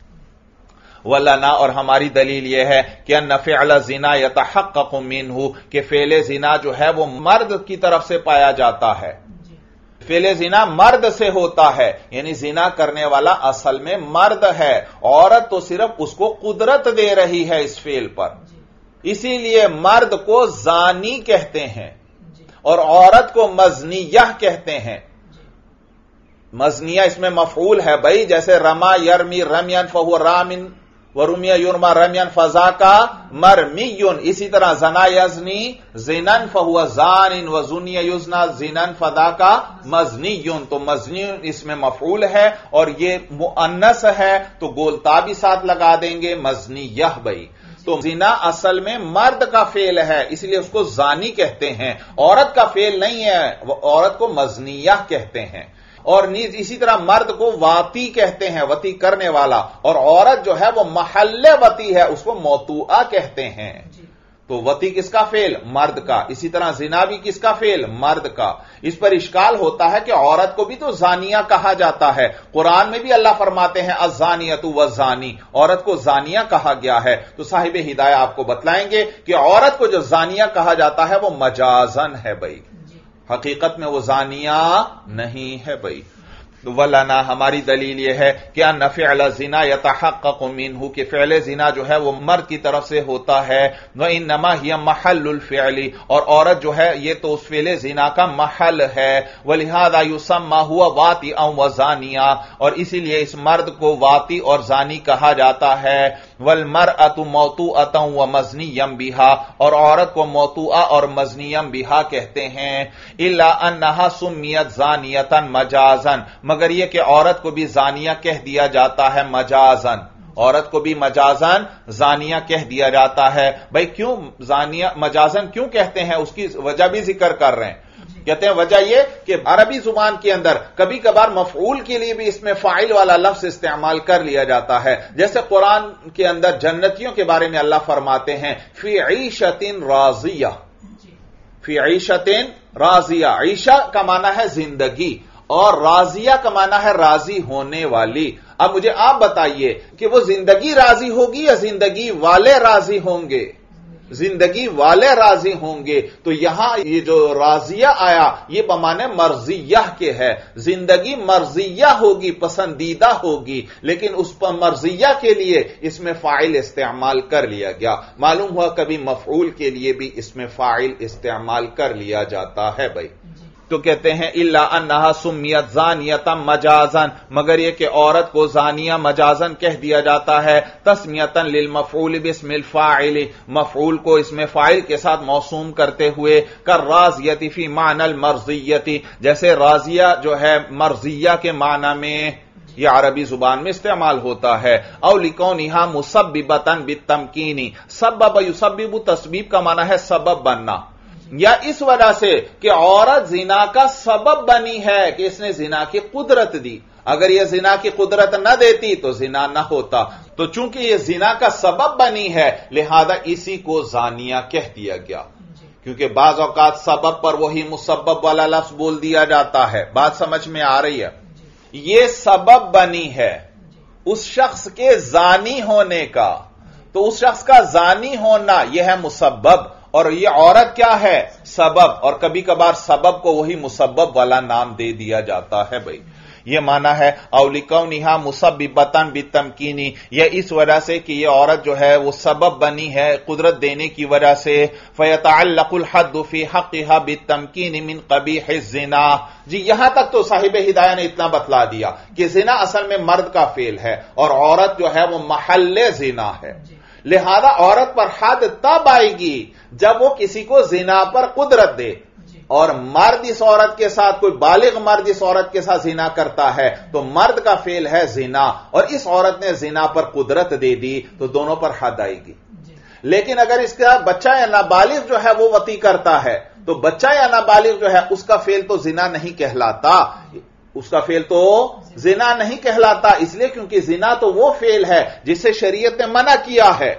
S1: वलना और हमारी दलील यह है कि नफे अला जिना यतहक मीन हूँ कि फेले जिना जो है वो मर्द की तरफ़ से पाया जाता है। फेले जिना मर्द से होता है यानी जिना करने वाला असल में मर्द है औरत तो सिर्फ़ उसको कुदरत दे रही है इस फेल पर। इसीलिए मर्द को जानी कहते हैं और औरत को मजनिया कहते हैं। मजनिया इसमें मफूल है भाई जैसे रमा यरमी रमियन फहु रामिन वरुमिया युरमा रमियन फजा का मरमीयुन इसी तरह जना यजनी जिनन फहुआ जान इन वजुनिया युजना जिनन फदा का मजनी तो मजनी इसमें मफूल है और ये मुअन्नस है तो गोलता भी साथ लगा देंगे मजनी यह बई तो जिना असल में मर्द का फेल है इसलिए उसको जानी कहते हैं औरत का फेल नहीं है औरत को मजनिया कहते हैं और नीज इसी तरह मर्द को वाती कहते हैं वती करने वाला। और औरत जो है वो महल्ले वती है उसको मोतुआ कहते हैं। तो वती किसका फेल? मर्द का। इसी तरह जिना भी किसका फेल? मर्द का। इस पर इश्काल होता है कि औरत को भी तो जानिया कहा जाता है। कुरान में भी अल्लाह फरमाते हैं अजानियत व जानी औरत को जानिया कहा गया है। तो साहिब हिदाया आपको बतलाएँगे कि औरत को जो जानिया कहा जाता है वो मजाजन है भाई। हकीकत में वो जानिया नहीं है भाई। वलाना, हमारी दलील यह है क्या नफे अला जिना यतहमिन हु कि फ़ैल जिना जो है वो मर्द की तरफ़ से होता है। व इन नमा ही महलफेली और औरत जो है, ये तो उस फेले जिना का महल है। व लिहाजा युसम्मा हुआ वाती अम वजानिया और इसीलिए इस मर्द को वाती और जानी कहा जाता है। वल मर अतु मोतू अतऊ व मजनी यम बिहा, और औरत को मोतुआ और मजनीयम बिहा कहते हैं। इला अन्ना सुमियत जानियतन मजाजन मगर यह कि औरत को भी जानिया कह दिया जाता है मजाजन। औरत को भी मजाजन जानिया कह दिया जाता है। भाई क्यों जानिया मजाजन क्यों कहते हैं? उसकी वजह भी ज़िक्र कर रहे हैं। कहते हैं वजह यह कि अरबी ज़ुबान के अंदर कभी कभार मफूल के लिए भी इसमें फ़ाइल वाला लफ्ज इस्तेमाल कर लिया जाता है। जैसे कुरान के अंदर जन्नतियों के बारे में अल्लाह फरमाते हैं फ़ी ईशतिन राजिया। फ़ी ईशतिन राजिया। ईशा का माना है ज़िंदगी। और राजिया का माना है राज़ी होने वाली। अब मुझे आप बताइए कि वो ज़िंदगी राज़ी होगी या ज़िंदगी वाले राज़ी होंगे? ज़िंदगी वाले राज़ी होंगे। तो यहाँ ये जो राजिया आया, ये बमाने मर्जिया के है। ज़िंदगी मर्जिया होगी, पसंदीदा होगी, लेकिन उस पर मर्जिया के लिए इसमें फ़ाइल इस्तेमाल कर लिया गया। मालूम हुआ कभी मफूल के लिए भी इसमें फ़ाइल इस्तेमाल कर लिया जाता है भाई। तो कहते हैं, इल्ला सुमियत जानियतम मजाजन। मगर यह कि औरत को जानिया मजाजन कह दिया जाता है, तस्मियतन लिल मफूल बिस्मिल फ़ाइल। मफूल को इसमें फ़ाइल के साथ मौसूम करते हुए, कर राजियती फ़ी मानल मर्जियती। जैसे राजिया जो है, मर्जिया के माना में यह अरबी ज़ुबान में इस्तेमाल होता है। अलिकौन यहाँ मुसबिबतन बितमकीनी सबब युसबिबु तस्बीब का माना है सबब बनना। या इस वजह से कि औरत जिना का सबब बनी है कि इसने जिना की कुदरत दी। अगर यह जिना की कुदरत न देती तो जिना न होता। तो चूँकि यह जिना का सबब बनी है लिहाजा इसी को जानिया कह दिया गया। क्योंकि बाज औकात सबब पर वही मुसब्बब वाला लफ्ज बोल दिया जाता है। बात समझ में आ रही है? यह सबब बनी है। उस शख्स के जानी होने का। तो उस शख्स का जानी होना यह है मुसब्बब। और ये औरत क्या है? सबब। और कभी कभार सबब को वही मुसब्बब वाला नाम दे दिया जाता है भाई। यह माना है अवलिकौ निहा मुसबिबतन बितमकीनी। यह इस वजह से कि यह औरत जो है, वो सबब बनी है कुदरत देने की वजह से। फयतल्लकुल हदफी हक़ा बितमकीन मिन कबी जिना। जी, यहाँ तक तो साहिब हिदाया ने इतना बतला दिया कि जिना असल में मर्द का फेल है और औरत जो है, वो महल्ले जिना है। लिहाजा औरत पर हद तब आएगी जब वो किसी को जिना पर कुदरत दे। और मर्द इस औरत के साथ कोई बालिग मर्द इस औरत के साथ जिना करता है तो मर्द का फेल है जिना। और इस औरत ने जिना पर कुदरत दे दी तो दोनों पर हद आएगी। लेकिन अगर इसका बच्चा या नाबालिग जो है वो वती करता है तो बच्चा या नाबालिग जो है उसका फेल तो जिना नहीं कहलाता। उसका फेल तो जिना नहीं कहलाता इसलिए क्योंकि जिना तो वो फेल है जिसे शरीयत ने मना किया है।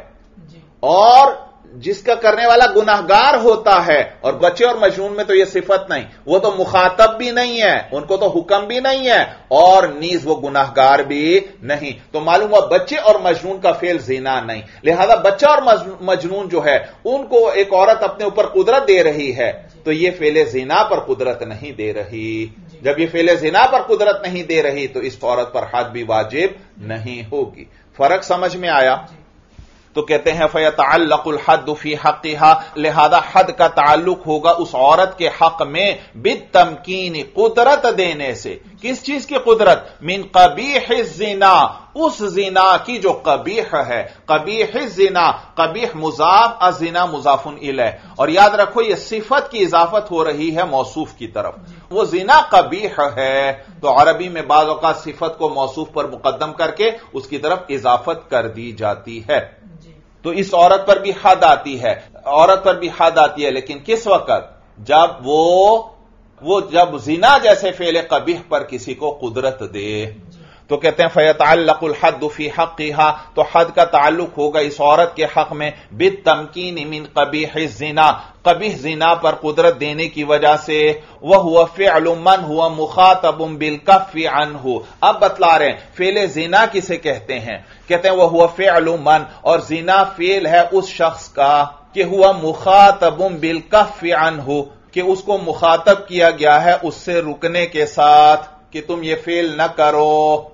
S1: और जिसका करने वाला गुनाहगार होता है और बच्चे और मजनून में तो यह सिफत नहीं वो तो मुखातब भी नहीं है उनको तो हुक्म भी नहीं है और नीज वो गुनाहगार भी नहीं। तो मालूम हुआ बच्चे और मजनून का फेल जीना नहीं। लिहाजा बच्चा और मजनून जो है उनको एक औरत अपने ऊपर कुदरत दे रही है तो ये फेले जिना पर कुदरत नहीं दे रही। जब ये फेले जिना पर कुदरत नहीं दे रही तो इस औरत पर हद भी वाजिब नहीं होगी। फ़र्क समझ में आया? तो कहते हैं फ़ैतल्लकुल हद फ़ी हक़ा लिहाजा हद का ताल्लुक होगा उस औरत के हक में बिद तमकीन कुदरत देने से। किस चीज़ की कुदरत? मिन कबीह जिना, उस जिना की जो कबीह है। कबीह जिना, कबीह मुजाफ, अजिना मुजाफुन इल और याद रखो यह सिफत की इजाफत हो रही है मौसूफ की तरफ़। वो जिना कबीह है। तो अरबी में बाज सिफत को मौसूफ पर मुकदम करके उसकी तरफ़ इजाफत कर दी जाती है। तो इस औरत पर भी हद आती है। औरत पर भी हद आती है, लेकिन किस वक्त? जब वो वो जब जिना जैसे फेले कबीह पर किसी को कुदरत दे। तो कहते हैं फ़ैतल्लकुल हद फ़ी हक़ा तो हद का ताल्लुक होगा इस औरत के हक में बिद तमकीन मिन कबीह जिना कबीह जिना पर कुदरत देने की वजह से वह हुआ फ़िलमन हुआ मुखातबुम बिलकफ़ी अनहु अब बतला रहे हैं, फेले जिना किसे कहते हैं? कहते हैं वह हुआ फ़िलमन और जिना फेल है उस शख्स का, कि हुआ मुखातबुम बिलकफ़ी अनहु, कि उसको मुखातब किया गया है उससे रुकने के साथ, कि तुम ये फेल न करो।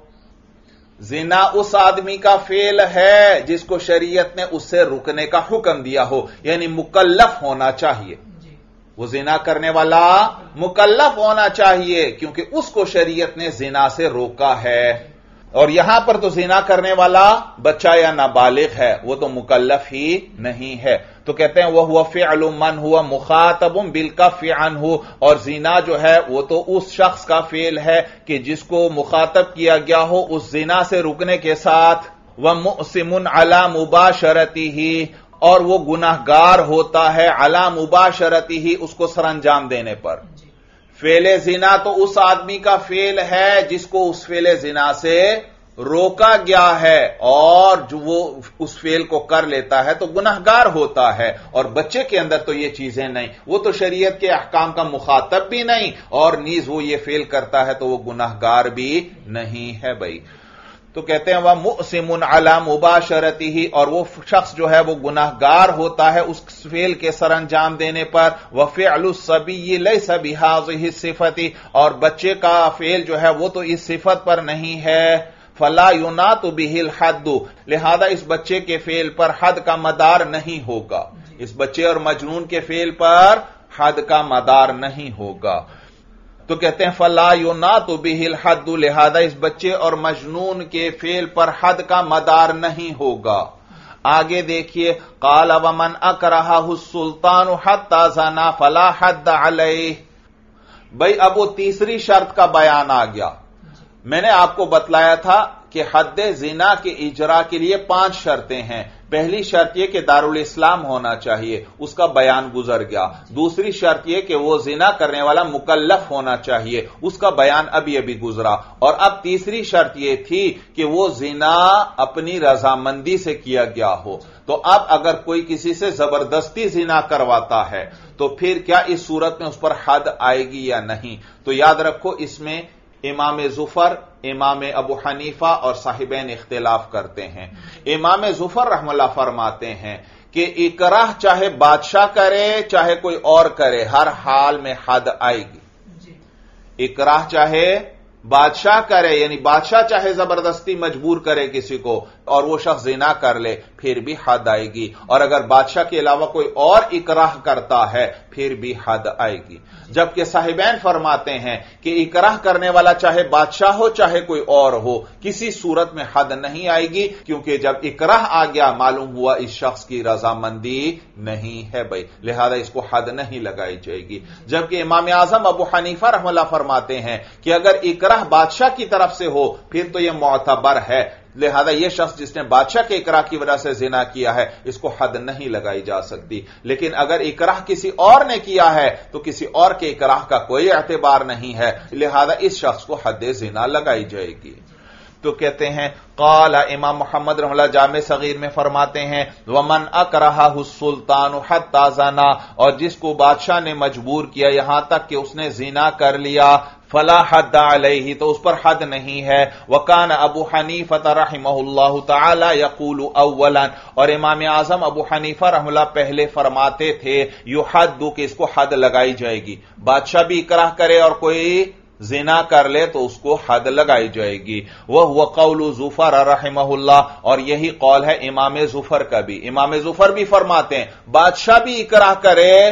S1: जिना उस आदमी का फेल है जिसको शरीयत ने उससे रुकने का हुक्म दिया हो यानी मुकल्लफ होना चाहिए। वो जिना करने वाला मुकल्लफ होना चाहिए क्योंकि उसको शरीयत ने जिना से रोका है। और यहाँ पर तो जिना करने वाला बच्चा या नाबालिग है, वो तो मुकल्लफ ही नहीं है। तो कहते हैं, वह हुआ फ़िलमन हुआ मुखातबुम बिल का फ़ियान हो और जीना जो है, वो तो उस शख्स का फेल है कि जिसको मुखातब किया गया हो, उस जीना से रुकने के साथ वह मुसिमुन अला मुबाशरती ही, और वो गुनाहगार होता है अला मुबाशरती ही उसको सरंजाम देने पर। फेले जिना तो उस आदमी का फेल है जिसको उस फेले जिना से रोका गया है और जो वो उस फेल को कर लेता है तो गुनाहगार होता है और बच्चे के अंदर तो ये चीज़ें नहीं। वो तो शरीयत के अहकाम का मुखातब भी नहीं और नीज वो ये फेल करता है तो वो गुनाहगार भी नहीं है भाई। तो कहते हैं वह मुसिमुन अला मुबाशरती ही और वो शख्स जो है वो गुनाहगार होता है उस फेल के सर अंजाम देने पर। वह फेल सभी ये लय सभी हाज सिफती और बच्चे का फेल जो है वो तो इस सिफत पर नहीं है। फला युना तो बिहिल हद लिहाजा इस बच्चे के फेल पर हद का मदार नहीं होगा। इस बच्चे और मजनून के फेल पर हद का मदार नहीं होगा। तो कहते हैं फला युना तो बिहिल हद लिहाजा इस बच्चे और मजनून के फेल पर हद का मदार नहीं होगा। आगे देखिए काला रहा हु सुल्तान हद ताज़ा ना फला हद अलह भाई अब वो तीसरी शर्त का बयान आ गया। मैंने आपको बतलाया था कि हद जिना के इजरा के लिए पाँच शर्तें हैं। पहली शर्त यह कि दारुल इस्लाम होना चाहिए, उसका बयान गुजर गया। दूसरी शर्त यह कि वो जिना करने वाला मुकल्लफ होना चाहिए, उसका बयान अभी अभी गुजरा। और अब तीसरी शर्त यह थी कि वो जिना अपनी रजामंदी से किया गया हो। तो अब अगर कोई किसी से ज़बरदस्ती जिना करवाता है तो फिर क्या इस सूरत में उस पर हद आएगी या नहीं? तो याद रखो, इसमें इमाम जुफर इमाम अबू हनीफा और साहिबैन इख्तिलाफ करते हैं। इमाम जुफर रहमला फरमाते हैं कि इकराह चाहे बादशाह करे चाहे कोई और करे हर हाल में हद आएगी। इकराह चाहे बादशाह करे, यानी बादशाह चाहे ज़बरदस्ती मजबूर करे किसी को, और वो शख्स जिना कर ले, फिर भी हद आएगी। और अगर बादशाह के अलावा कोई और इकराह करता है, फिर भी हद आएगी। जबकि साहिबैन फरमाते हैं कि इकराह करने वाला चाहे बादशाह हो, चाहे कोई और हो, किसी सूरत में हद नहीं आएगी, क्योंकि जब इकराह आ गया, मालूम हुआ इस शख्स की रजामंदी नहीं है भाई। लिहाजा इसको हद नहीं लगाई जाएगी। जबकि इमाम आज़म अबू हनीफा रहमल्ला फरमाते हैं कि अगर इकराह बादशाह की तरफ़ से हो, फिर तो यह मोतबर है। लिहाजा यह शख्स जिसने बादशाह के इकराह की वजह से जिना किया है, इसको हद नहीं लगाई जा सकती। लेकिन अगर इकराह किसी और ने किया है तो किसी और के इकराह का कोई एतबार नहीं है। लिहाजा इस शख्स को हद जिना लगाई जाएगी। तो कहते हैं, काला इमाम मोहम्मद रमला जाम सगीर में फरमाते हैं, वमन अकरहा सुल्तान हद ताजाना और जिसको बादशाह ने मजबूर किया, यहाँ तक कि उसने जीना कर लिया। फला हद अलही तो उस पर हद नहीं है। वकान अबू हनीफत रही यकूल अव्वलन, और इमाम आज़म अबू हनीफा रहमला पहले फरमाते थे यू हद दू कि इसको हद लगाई जाएगी। बादशाह भी इकराह करे और कोई जिना कर ले तो उसको हद लगाई जाएगी। वह हुआ कौल जुफर रहमहुल्ला और यही कौल है इमाम जुफर का भी। इमाम जुफर भी फरमाते हैं, बादशाह भी इकराह करे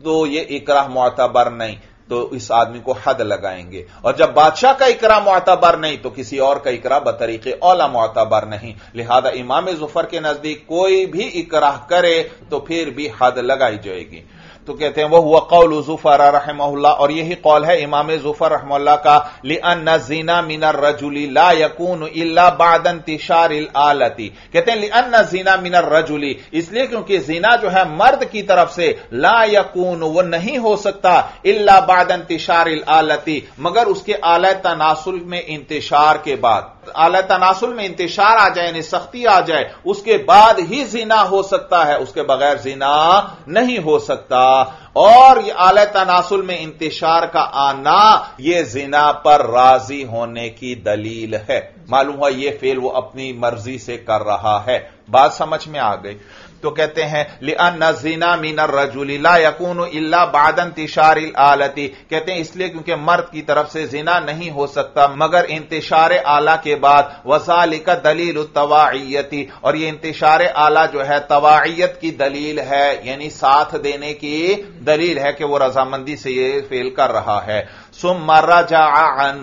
S1: तो ये इकराह मोतबर नहीं। तो इस आदमी को हद लगाएँगे। और जब बादशाह का इकरा मोतबर नहीं तो किसी और का इकरा बतरीके ओला मोतबर नहीं। लिहाजा इमाम जुफर के नज़दीक कोई भी इकराह करे तो फिर भी हद लगाई जाएगी। तो कहते हैं, वह हुआ कौल जुफर रहमल्ला और यही कौल है इमाम जुफर रहमल्ला का लिअन जीना मिनर रजुली ला यकून इल्ला बादन तिशार आलती। कहते हैं लिअन जीना मिनर रजुली। इसलिए क्योंकि जीना जो है मर्द की तरफ़ से, ला यकून, वो नहीं हो सकता, इल्ला बादन तिशार आलती। मगर उसके आल तनासुल में इंतशार के बाद। आला तनासुल में इंतशार आ जाए, यानी सख्ती आ जाए, उसके बाद ही जीना हो सकता है, उसके बगैर जीना नहीं हो सकता। और ये आला तनासुल में इंतशार का आना यह जीना पर राज़ी होने की दलील है। मालूम हुआ यह फेल वो अपनी मर्ज़ी से कर रहा है। बात समझ में आ गई। तो कहते हैं लिअन जीना मीनर रजुलीला यकून इल्ला बादन तिशार आलती। कहते हैं, इसलिए क्योंकि मर्द की तरफ़ से जिना नहीं हो सकता, मगर इंतशार आला के बाद वसालिका दलील तवायती और ये इंतशार आला जो है तवायत की दलील है, यानी साथ देने की दलील है कि वो रजामंदी से ये फेल कर रहा है। सुम मर्रा जा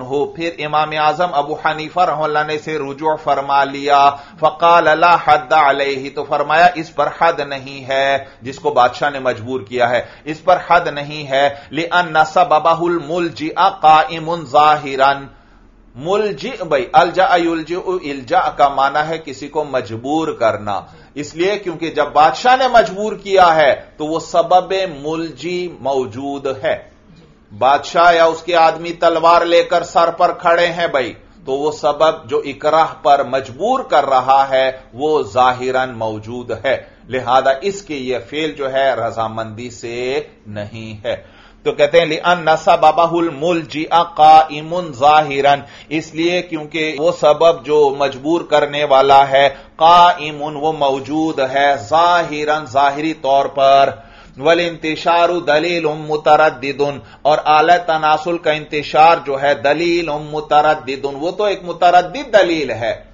S1: हो फिर इमाम आज़म अबू हनीफा रहल्ला ने से रुजू फरमा लिया। फ़काल अला हद अलही। तो फरमाया, इस पर हद नहीं है, जिसको बादशाह ने मजबूर किया है। इस पर हद नहीं है। लिअन नसब अबाहुल मुलजी काइमुन जाहिरन। मुलजी भाई अलजा युलज इल्जा का माना है किसी को मजबूर करना। इसलिए क्योंकि जब बादशाह ने मजबूर किया है तो वो सबब मुलजी मौजूद है। बादशाह या उसके आदमी तलवार लेकर सर पर खड़े हैं, भाई। तो वो सबब जो इकराह पर मजबूर कर रहा है, वो जाहिरन मौजूद है। लिहाजा इसके ये फेल जो है, रजामंदी से नहीं है। तो कहते हैं लिअन नसा बाबाहुल मुल जी का इमुन जाहिरन। इसलिए क्योंकि वो सबब जो मजबूर करने वाला है का इमुन वो मौजूद है, जाहिरन जाहिरी तौर पर। वल इंतशार दलील उम मुतरदिन और आला तनासुल का इंतशार जो है दलील उम मुतरदिन वो तो एक मुतरद दलील है।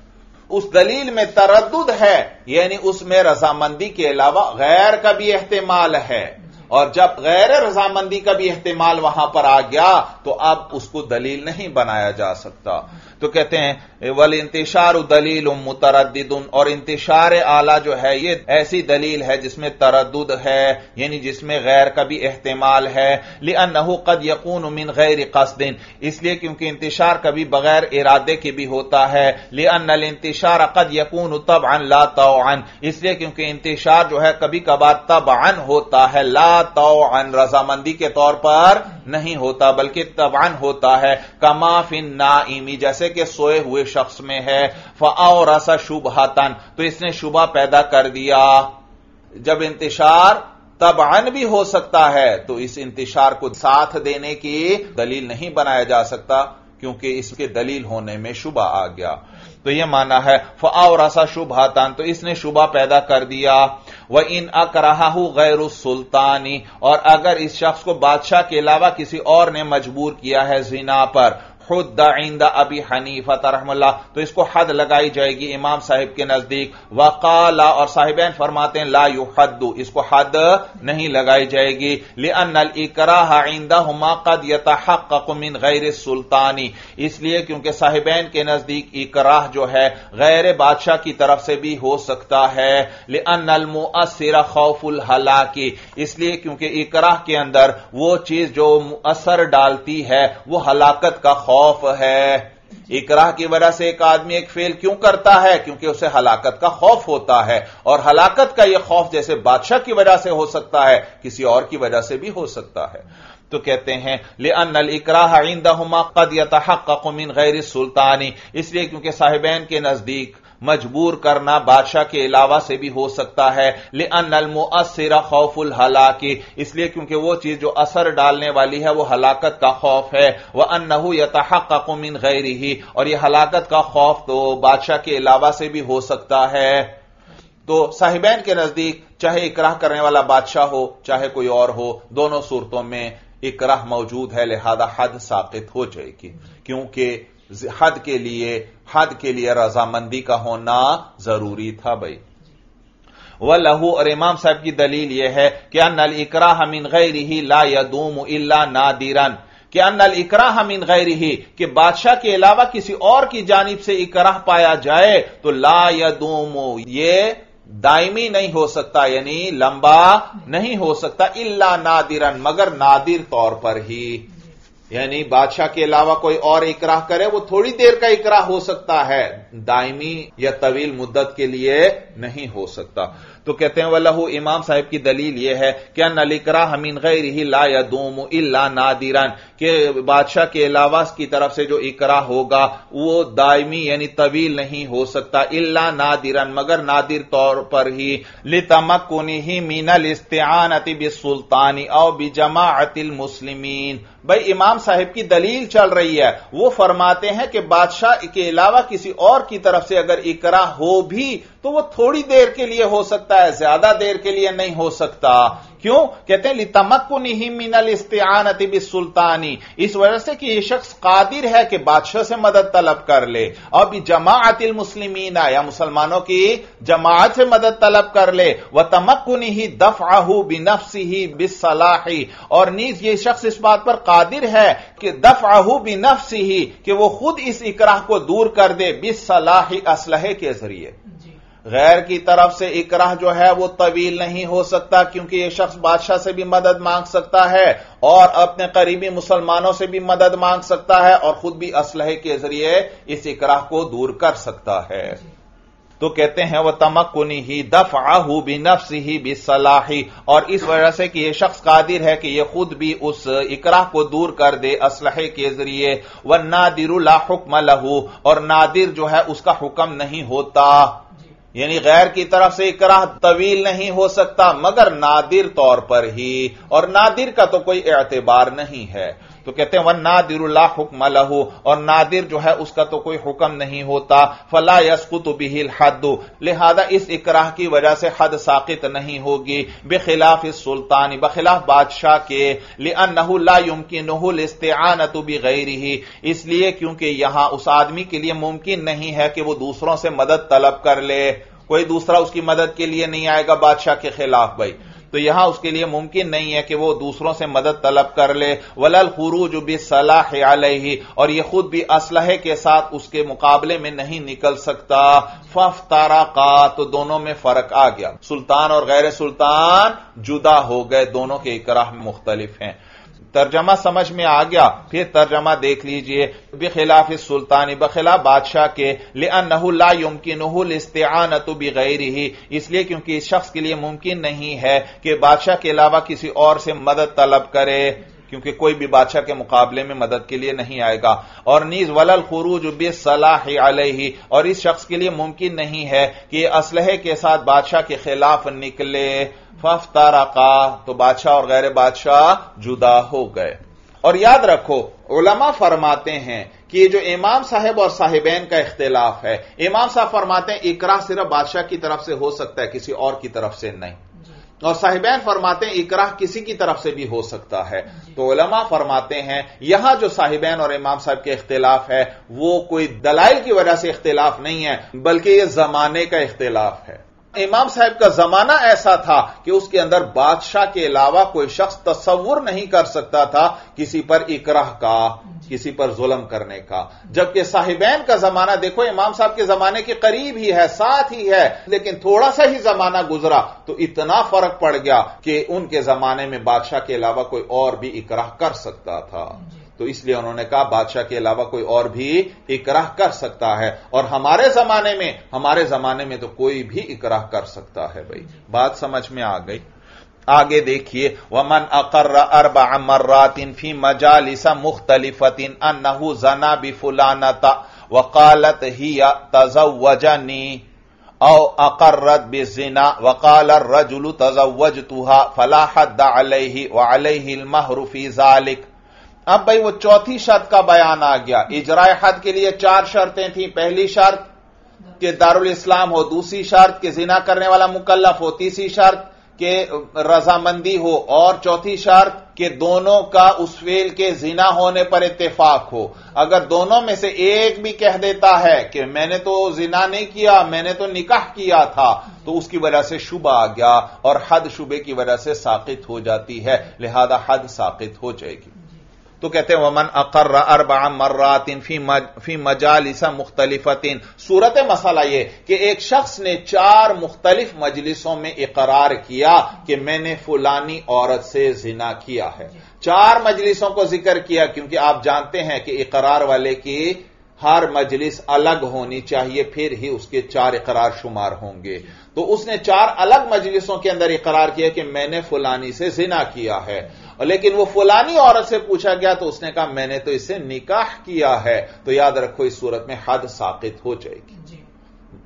S1: उस दलील में तरद है, यानी उसमें रजामंदी के अलावा गैर का भी एहतमाल है। और जब गैर रजामंदी का भी एहतमाल वहाँ पर आ गया तो अब उसको दलील नहीं बनाया जा सकता। तो कहते हैं वल इंतशार दलील उम मुतरद और इंतशार आला जो है, ये ऐसी दलील है जिसमें तरद है, यानी जिसमें गैर का भी एहतमाल है। लिअनहु कद यकून उमिन गैर कसदिन। इसलिए क्योंकि इंतशार कभी बगैर इरादे के भी होता है। लिअन इंतशार कद यकून तब अन ला तोन इसलिए क्योंकि इंतशार जो है कभी कभार तब अन होता है, ला तोन रजामंदी के तौर पर नहीं होता, बल्कि तबान होता है। कमाफिन नाइमी, जैसे कि सोए हुए शख्स में है। और रसा शुभहातन तो इसने शुभा पैदा कर दिया। जब इंतशार तबान भी हो सकता है तो इस इंतशार को साथ देने की दलील नहीं बनाया जा सकता, क्योंकि इसके दलील होने में शुभा आ गया। तो यह माना है फ़ावरसा शुभातान तो इसने शुभा पैदा कर दिया। वह इन अकराहू गैर सुल्तानी, और अगर इस शख्स को बादशाह के अलावा किसी और ने मजबूर किया है जिना पर खुद आइंदा अभी हनीफा तरहमल्ला तो इसको हद लगाई जाएगी इमाम साहिब के नज़दीक। वकाला, और साहिबैन फरमाते हैं, ला यू हद्दू इसको हद नहीं लगाई जाएगी। लिअन इकराह आइंदा हुमा कद गैर सुल्तानी। इसलिए क्योंकि साहिबैन के नज़दीक इकराह जो है, गैर बादशाह की तरफ़ से भी हो सकता है। लिअन मुअसर खौफुल हलाकी। इसलिए क्योंकि इकराह के अंदर वो चीज़ जो असर डालती है, वो हलाकत का खौफ है। इकराह की वजह से एक आदमी एक फेल क्यों करता है? क्योंकि उसे हलाकत का खौफ होता है। और हलाकत का यह खौफ जैसे बादशाह की वजह से हो सकता है, किसी और की वजह से भी हो सकता है। तो कहते हैं ले अनल इकराह आइंदा कद यतहक मिन गैर सुल्तानी। इसलिए क्योंकि साहिबैन के नज़दीक मजबूर करना बादशाह के अलावा से भी हो सकता है। ले अनमसरा खौफुल हलाकी। इसलिए क्योंकि वो चीज़ जो असर डालने वाली है, वो हलाकत का खौफ है। वह अनहू यतहक मिन गैर ही और यह हलाकत का खौफ तो बादशाह के अलावा से भी हो सकता है। तो साहिबैन के नज़दीक चाहे इकराह करने वाला बादशाह हो, चाहे कोई और हो, दोनों सूरतों में इकराह मौजूद है, लिहाजा हद साकित हो जाएगी। क्योंकि हद के लिए, हद के लिए रजामंदी का होना ज़रूरी था भाई। वह लहू और इमाम साहब की दलील यह है कि अनल इकराह मिन गैर ही ला यदूम इल्ला नादिरन। कि अनल इकराह मिन गैर ही कि बादशाह के अलावा किसी और की जानिब से इकराह पाया जाए तो ला यदूम, ये दायमी नहीं हो सकता, यानी लंबा नहीं हो सकता, इल्ला नादिरन, मगर नादिर तौर पर ही। यानी बादशाह के अलावा कोई और इकराह करे, वो थोड़ी देर का इकराह हो सकता है। दायमी या तवील मुद्दत के लिए नहीं हो सकता। तो कहते हैं, वल्लहू इमाम साहब की दलील यह है कि नलिकरा हमीन गैर ही ला या दोम इल्ला नादिरन के बादशाह के अलावा की तरफ़ से जो इकरा होगा, वो दायमी यानी तवील नहीं हो सकता, इल्ला नादिरन, मगर नादिर तौर पर ही। लितमकुनी ही मीनल इस्तेआनति सुल्तानी और बिजमाअतिल मुस्लिमीन। भाई, इमाम साहिब की दलील चल रही है। वो फरमाते हैं कि बादशाह के अलावा किसी और की तरफ़ से अगर इकरा हो भी तो वो थोड़ी देर के लिए हो सकता है, ज़्यादा देर के लिए नहीं हो सकता। क्यों? कहते हैं लितमक्कु नहीं मिनल इस्तेआन अतिब सुल्तानी। इस वजह से कि यह शख्स कादिर है कि बादशाह से मदद तलब कर ले। और भी जमाअतिल मुस्लिमीना, या मुसलमानों की जमात से मदद तलब कर ले। वह तमक्कुन नहीं दफ आहू बिनफ्सी ही बिसलाही और नीज ये शख्स इस बात पर कादिर है कि दफ आहू बिनफ्सी ही कि वो खुद इस इकराह को दूर कर दे बिसलाही असलहे के ज़रिए। गैर की तरफ़ से इकराह जो है वो तवील नहीं हो सकता, क्योंकि यह शख्स बादशाह से भी मदद मांग सकता है और अपने करीबी मुसलमानों से भी मदद मांग सकता है और खुद भी असलहे के ज़रिए इस इकराह को दूर कर सकता है। तो कहते हैं, वह तमक्नी ही दफ आहू भी नफ्स ही भी सलाही और इस वजह से कि यह शख्स कादिर है कि यह खुद भी उस इकराह को दूर कर दे असलहे के ज़रिए। वह नादिरुल्ला हुक्म लहू, और नादिर जो है उसका हुक्म नहीं होता। यानी गैर की तरफ़ से इकराह तवील नहीं हो सकता, मगर नादिर तौर पर ही। और नादिर का तो कोई एतबार नहीं है। तो कहते हैं, वन नादिरुल्ला हुक्म लहू। और नादिर जो है, उसका तो कोई हुक्म नहीं होता। फला यसकुत बिहिल हद लिहाजा इस इकराह की वजह से हद साकित नहीं होगी। बेखिलाफ इस सुल्तानी, बखिलाफ बादशाह के। लिअनहुल्ला भी गैर ही इसलिए क्योंकि यहाँ उस आदमी के लिए मुमकिन नहीं है कि वो दूसरों से मदद तलब कर ले। कोई दूसरा उसकी मदद के लिए नहीं आएगा बादशाह के खिलाफ भाई। तो यहाँ उसके लिए मुमकिन नहीं है कि वो दूसरों से मदद तलब कर ले। वलल खुरूज भी सलाह ही और ये खुद भी असलहे के साथ उसके मुकाबले में नहीं निकल सकता। फफ तारा का तो दोनों में फ़र्क आ गया। सुल्तान और गैर सुल्तान जुदा हो गए, दोनों के इकराह मुख्तलिफ़ हैं। तर्जमा समझ में आ गया, फिर तर्जमा देख लीजिए, बेखिलाफ सुल्तानी बखिला बादशाह के ले लिया युमकिन इस्तेआनत बगैर ही इसलिए क्योंकि इस शख्स के लिए मुमकिन नहीं है कि बादशाह के अलावा किसी और से मदद तलब करे। क्योंकि कोई भी बादशाह के मुकाबले में मदद के लिए नहीं आएगा। और नीज वलल खरूज बे सलाह ही और इस शख्स के लिए मुमकिन नहीं है कि असलहे के साथ बादशाह के खिलाफ निकले। फफ्तारा का तो बादशाह और गैर बादशाह जुदा हो गए। और याद रखो, उलमा फरमाते हैं कि ये जो इमाम साहब और साहिबैन का इख्तिलाफ है, इमाम साहब फरमाते हैं इकरा सिर्फ़ बादशाह की तरफ़ से हो सकता है, किसी और की तरफ़ से नहीं। और साहिबैन फरमाते हैं इकराह किसी की तरफ़ से भी हो सकता है। तो उलमा फरमाते हैं यहाँ जो साहिबैन और इमाम साहब के इख्तिलाफ है वो कोई दलाइल की वजह से इख्तिलाफ नहीं है बल्कि यह जमाने का इख्तिलाफ है। इमाम साहब का जमाना ऐसा था कि उसके अंदर बादशाह के अलावा कोई शख्स तस्वुर नहीं कर सकता था किसी पर इकराह का किसी पर जुलम करने का। जबकि साहिबैन का जमाना देखो इमाम साहब के जमाने के करीब ही है साथ ही है लेकिन थोड़ा सा ही जमाना गुजरा तो इतना फ़र्क पड़ गया कि उनके जमाने में बादशाह के अलावा कोई और भी इकराह कर सकता था। तो इसलिए उन्होंने कहा, बादशाह के अलावा कोई और भी इकराह कर सकता है। और हमारे जमाने में, हमारे जमाने में तो कोई भी इकराह कर सकता है भाई। बात समझ में आ गई। आगे देखिए, वमन अकर अरब मर्रातिन फ़ी मजालिसा मुख्तलिफतिन अनहु जना बिफुलानता वकालत ही तजवजनी औ अकर्रत बिजना वकाल रजुल तजवज तुहा फलाहद अलही व अलही महरूफी जालिक। अब भाई वो चौथी शर्त का बयान आ गया। इजराय हद के लिए चार शर्तें थी। पहली शर्त के दारुल इस्लाम हो, दूसरी शर्त के जिना करने वाला मुकल्लफ हो, तीसरी शर्त के रजामंदी हो, और चौथी शर्त के दोनों का उस फेल के जिना होने पर इत्तेफाक हो। अगर दोनों में से एक भी कह देता है कि मैंने तो जिना नहीं किया, मैंने तो निकाह किया था तो उसकी वजह से शुभ आ गया, और हद शुबे की वजह से साकित हो जाती है। लिहाजा हद साकित हो जाएगी। तो कहते हैं वमन अकर अरबा मर्रातिन फ़ी मज, फ़ी मजालिसा मुख्तलिफतिन। सूरत मसला यह कि एक शख्स ने चार मुख्तलिफ़ मजलिसों में इकरार किया कि मैंने फुलानी औरत से जिना किया है। चार मजलिसों को ज़िक्र किया क्योंकि आप जानते हैं कि इकरार वाले की हर मजलिस अलग होनी चाहिए, फिर ही उसके चार इकरार शुमार होंगे। तो उसने चार अलग मजलिसों के अंदर इकरार किया कि मैंने फुलानी से जिना किया है। लेकिन वो फुलानी औरत से पूछा गया तो उसने कहा, मैंने तो इससे निकाह किया है। तो याद रखो, इस सूरत में हद साकित हो जाएगी।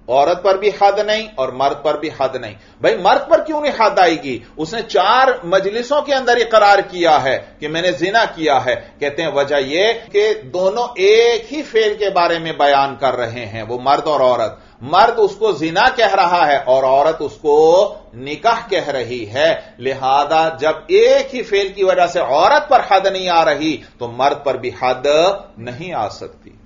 S1: औरत पर भी हद नहीं और मर्द पर भी हद नहीं। भाई, मर्द पर क्यों नहीं हद आएगी? उसने चार मजलिसों के अंदर इकरार किया है कि मैंने जिना किया है। कहते हैं, वजह यह कि दोनों एक ही फेल के बारे में बयान कर रहे हैं, वो मर्द और औरत। मर्द उसको जिना कह रहा है और औरत उसको निकाह कह रही है। लिहाजा, जब एक ही फेल की वजह से औरत पर हद नहीं आ रही तो मर्द पर भी हद नहीं आ सकती।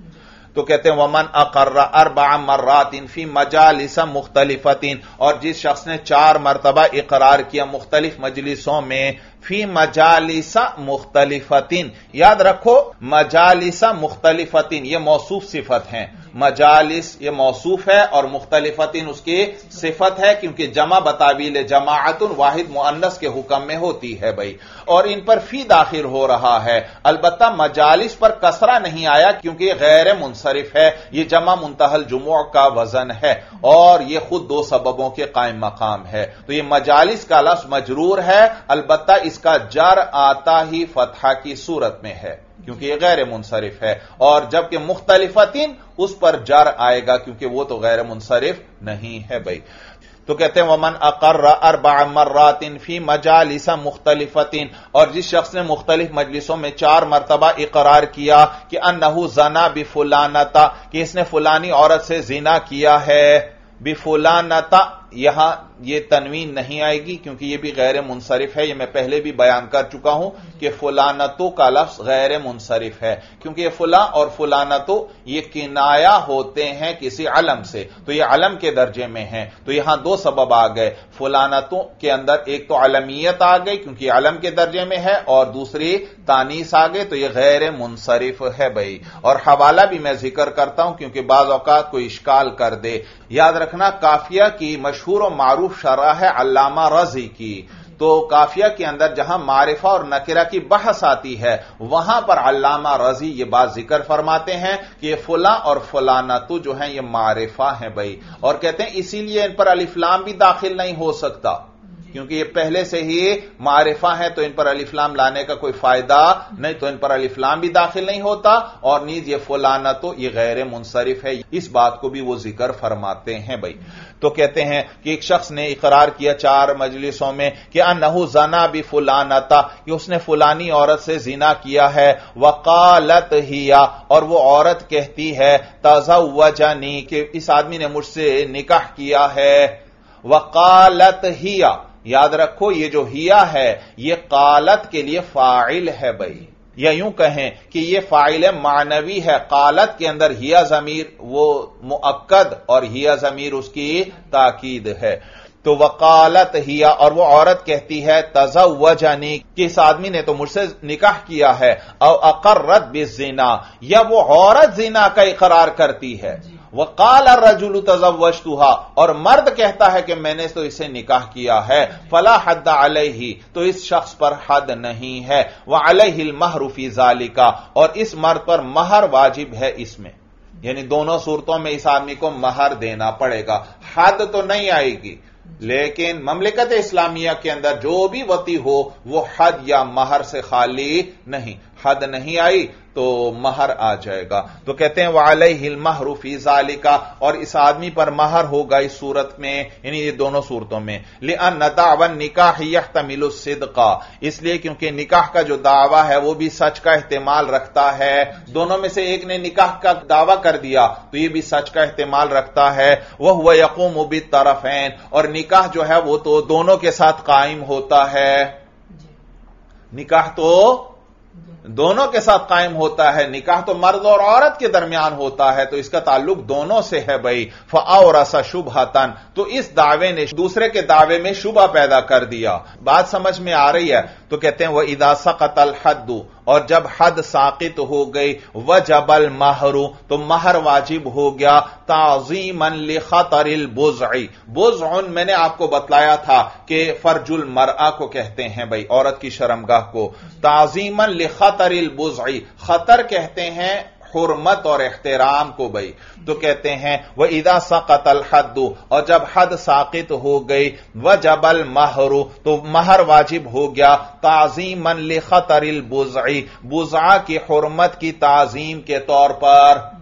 S1: तो कहते हैं, वमन अकर्रा अरबा मर्रात फ़ी मजालिसा मुख्तलिफतिन। और जिस शख्स ने चार मरतबा इकरार किया मुख्तलिफ़ मजलिसों में फ़ी मजालिसा मुख्तलिफतिन। याद रखो, मजालिसा मुख्तलिफतिन, ये मौसूफ सिफत है। मजालिस ये मौसूफ है और मुख्तलिफतिन उसकी सिफत है क्योंकि जमा बताबील जमाअतुन वाहिद मुअन्नस के हुक्म में होती है भाई। और इन पर फ़ी दाखिल हो रहा है। अलबत्ता मजालिस पर कसरा नहीं आया क्योंकि गैर मुनसरिफ है। ये जमा मुंतहल जुमो का वज़न है और ये खुद दो सबबों के कायम मकाम है। तो ये मजालिस का लफ्ज मजरूर है। अलबत्ता इसका जर आता ही फतहा की सूरत में है, क्योंकि यह गैर मुनसरिफ है। और जबकि मुख्तलिफतिन उस पर जर आएगा, क्योंकि वो तो गैर मुनसरिफ नहीं है भाई। तो कहते हैं, वमन अकर अरबा मर्रातिन फ़ी मजालिसा मुख्तलिफतिन। और जिस शख्स ने मुख्तलिफ़ मजलिसों में चार मरतबा इकरार किया कि अनहू जना बिफुलानता कि इसने फुलानी औरत से जिना किया है बिफुलानता यहाँ ये तनवीन नहीं आएगी, क्योंकि ये भी गैर मुनसरिफ है। ये मैं पहले भी बयान कर चुका हूँ कि फुलानतो का लफ्ज गैर मुनसरिफ है। क्योंकि फुला और फुलानतो, ये किनाया होते हैं किसी अलम से। तो ये अलम के दर्जे में है। तो यहाँ दो सबब आ गए। फुलानतों के अंदर एक तो अलमियत आ गई, क्योंकि अलम के दर्जे में है, और दूसरी तानीस आ गई तो यह गैर मुनसरिफ है भाई। और हवाला भी मैं ज़िक्र करता हूँ, क्योंकि बाज अवकात को इश्काल कर दे। याद रखना, काफिया की मशहूर और मारूफ शरा है अल्लामा रज़ी की। तो काफिया के अंदर जहाँ मारिफा और नकिरा की बहस आती है, वहाँ पर अल्लामा रज़ी ये बात ज़िक्र फरमाते हैं कि ये फुला और फुलाना तो जो है ये मारिफा है भाई। और कहते हैं, इसीलिए इन पर अलिफ्लाम भी दाखिल नहीं हो सकता। क्योंकि ये पहले से ही मारिफा है तो इन पर अलिफ्लाम लाने का कोई फ़ायदा नहीं तो इन पर अलिफ्लाम भी दाखिल नहीं होता, और नीज ये फुलाना तो ये गैर मुनसरिफ है, इस बात को भी वो ज़िक्र फरमाते हैं भाई। तो कहते हैं कि एक शख्स ने इकरार किया चार मजलिसों में कि अनहु जना भी फुलाना था कि उसने फुलानी औरत से जिना किया है, वकालत हिया, और वो औरत कहती है ताज़ा हुआ जानी कि इस आदमी ने मुझसे निकाह किया है, वकालत हिया। याद रखो, ये जो हिया है, ये कालत के लिए फ़ाइल है भाई। या यूँ कहें कि ये फ़ाइल मानवी है, कालत के अंदर हिया जमीर, वो मुक्कद और हिया जमीर उसकी ताकीद है। तो वकालत हिया, और वो औरत कहती है तजा वजानी कि इस आदमी ने तो मुझसे निकाह किया है और अकर्रत बिजना, या वो औरत जिना का इकरार करती है। वकाल रजुल तजवशतुहा और मर्द कहता है कि मैंने तो इसे निकाह किया है। फला हद अलही। तो इस शख्स पर हद नहीं है। वह अलहिल महरूफी जालिका। और इस मर्द पर महर वाजिब है इसमें। यानी दोनों सूरतों में इस आदमी को महर देना पड़ेगा। हद तो नहीं आएगी। लेकिन ममलिकत इस्लामिया के अंदर जो भी वती हो, वो हद या महर से खाली नहीं। हद नहीं आई तो महर आ जाएगा। तो कहते हैं वाल हिल महरूफी जालिका और इस आदमी पर महर होगा इस सूरत में यानी ये दोनों सूरतों में। लिअन दावन निकाह यह तमिल का इसलिए क्योंकि निकाह का जो दावा है वो भी सच का एहतमाल रखता है। दोनों में से एक ने निकाह का दावा कर दिया तो ये भी सच का एहतमाल रखता है। वह हुआ यकूम उबित तरफैन और निकाह जो है वो तो दोनों के साथ कायम होता है। निकाह तो दोनों के साथ कायम होता है, निकाह तो मर्द और औरत के दरमियान होता है तो इसका ताल्लुक दोनों से है भाई। फसा शुभ हतन तो इस दावे ने दूसरे के दावे में शुभा पैदा कर दिया। बात समझ में आ रही है? तो कहते हैं, वह इदासा कतल हद्दू और जब हद साकित हो गई व जबल महरू तो महर वाजिब हो गया, ताजीमन लिखतरिल बोजई बोजन मैंने आपको बतलाया था कि फर्जुल मरआ को कहते हैं भाई, औरत की शर्मगाह को। ताजीमन लिखा लिखतरिल बोजई खतर कहते हैं हुरमत और एहतराम को भाई तो कहते हैं वह इदा सकतल हद्दू और जब हद साकित हो गई व जबल महरू तो महर वाजिब हो गया ताजीमन लिखतरिल बुजई बुजा की हुरमत की ताजीम के तौर पर।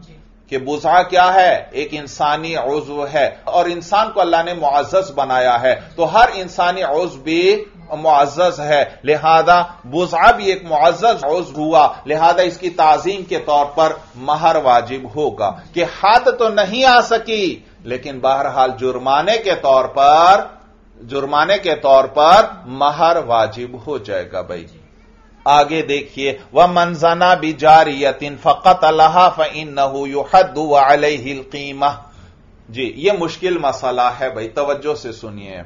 S1: कि बुजा क्या है? एक इंसानी उज्व है। और इंसान को अल्लाह ने मुआजस बनाया है। तो हर इंसानी उज्व भी मुआजस है। लिहाजा बुजा भी एक मुआजस उज हुआ। लिहाजा इसकी ताजीम के तौर पर महर वाजिब होगा कि हद तो नहीं आ सकी, लेकिन बहरहाल जुर्माने के तौर पर, जुर्माने के तौर पर महर वाजिब हो जाएगा भाई आगे देखिए वह मंजना भी जारियतिन फ़कत अल्लाह जी, ये मुश्किल मसला है भाई, तवज्जो से सुनिए।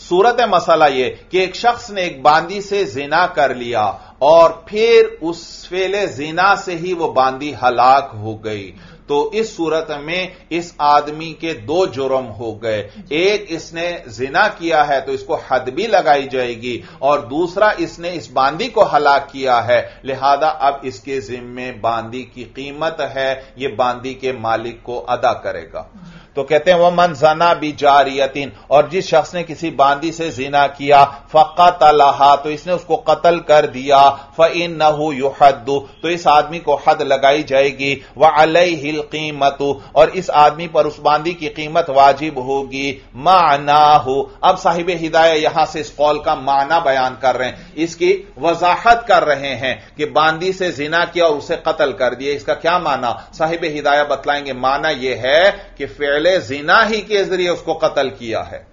S1: सूरत मसला यह कि एक शख्स ने एक बांदी से जिना कर लिया और फिर उस फेले जिना से ही वो बांदी हलाक हो गई। तो इस सूरत में इस आदमी के दो जुर्म हो गए। एक इसने जिना किया है तो इसको हद भी लगाई जाएगी और दूसरा इसने इस बांदी को हलाक किया है। लिहाजा अब इसके जिम्मे बांदी की कीमत है, ये बांदी के मालिक को अदा करेगा। तो कहते हैं, वह मन जना भी जारियतिन। और जिस शख्स ने किसी बांदी से जिना किया फ़क़त अलाहा तो इसने उसको कत्ल कर दिया। फ फ़िन नहू युहदू तो इस आदमी को हद लगाई जाएगी। वह अलई हिल कीमतु, और इस आदमी पर उस बांदी की कीमत वाजिब होगी। माना हो अब साहिब हिदाया यहाँ से इस कौल का माना बयान कर रहे हैं। इसकी वजाहत कर रहे हैं कि बांदी से जिना किया और उसे कत्ल कर दिया। इसका क्या माना? साहिब हिदाया बतलाएँगे, माना यह है कि फेल पहले जिना ही के ज़रिए उसको कत्ल किया है।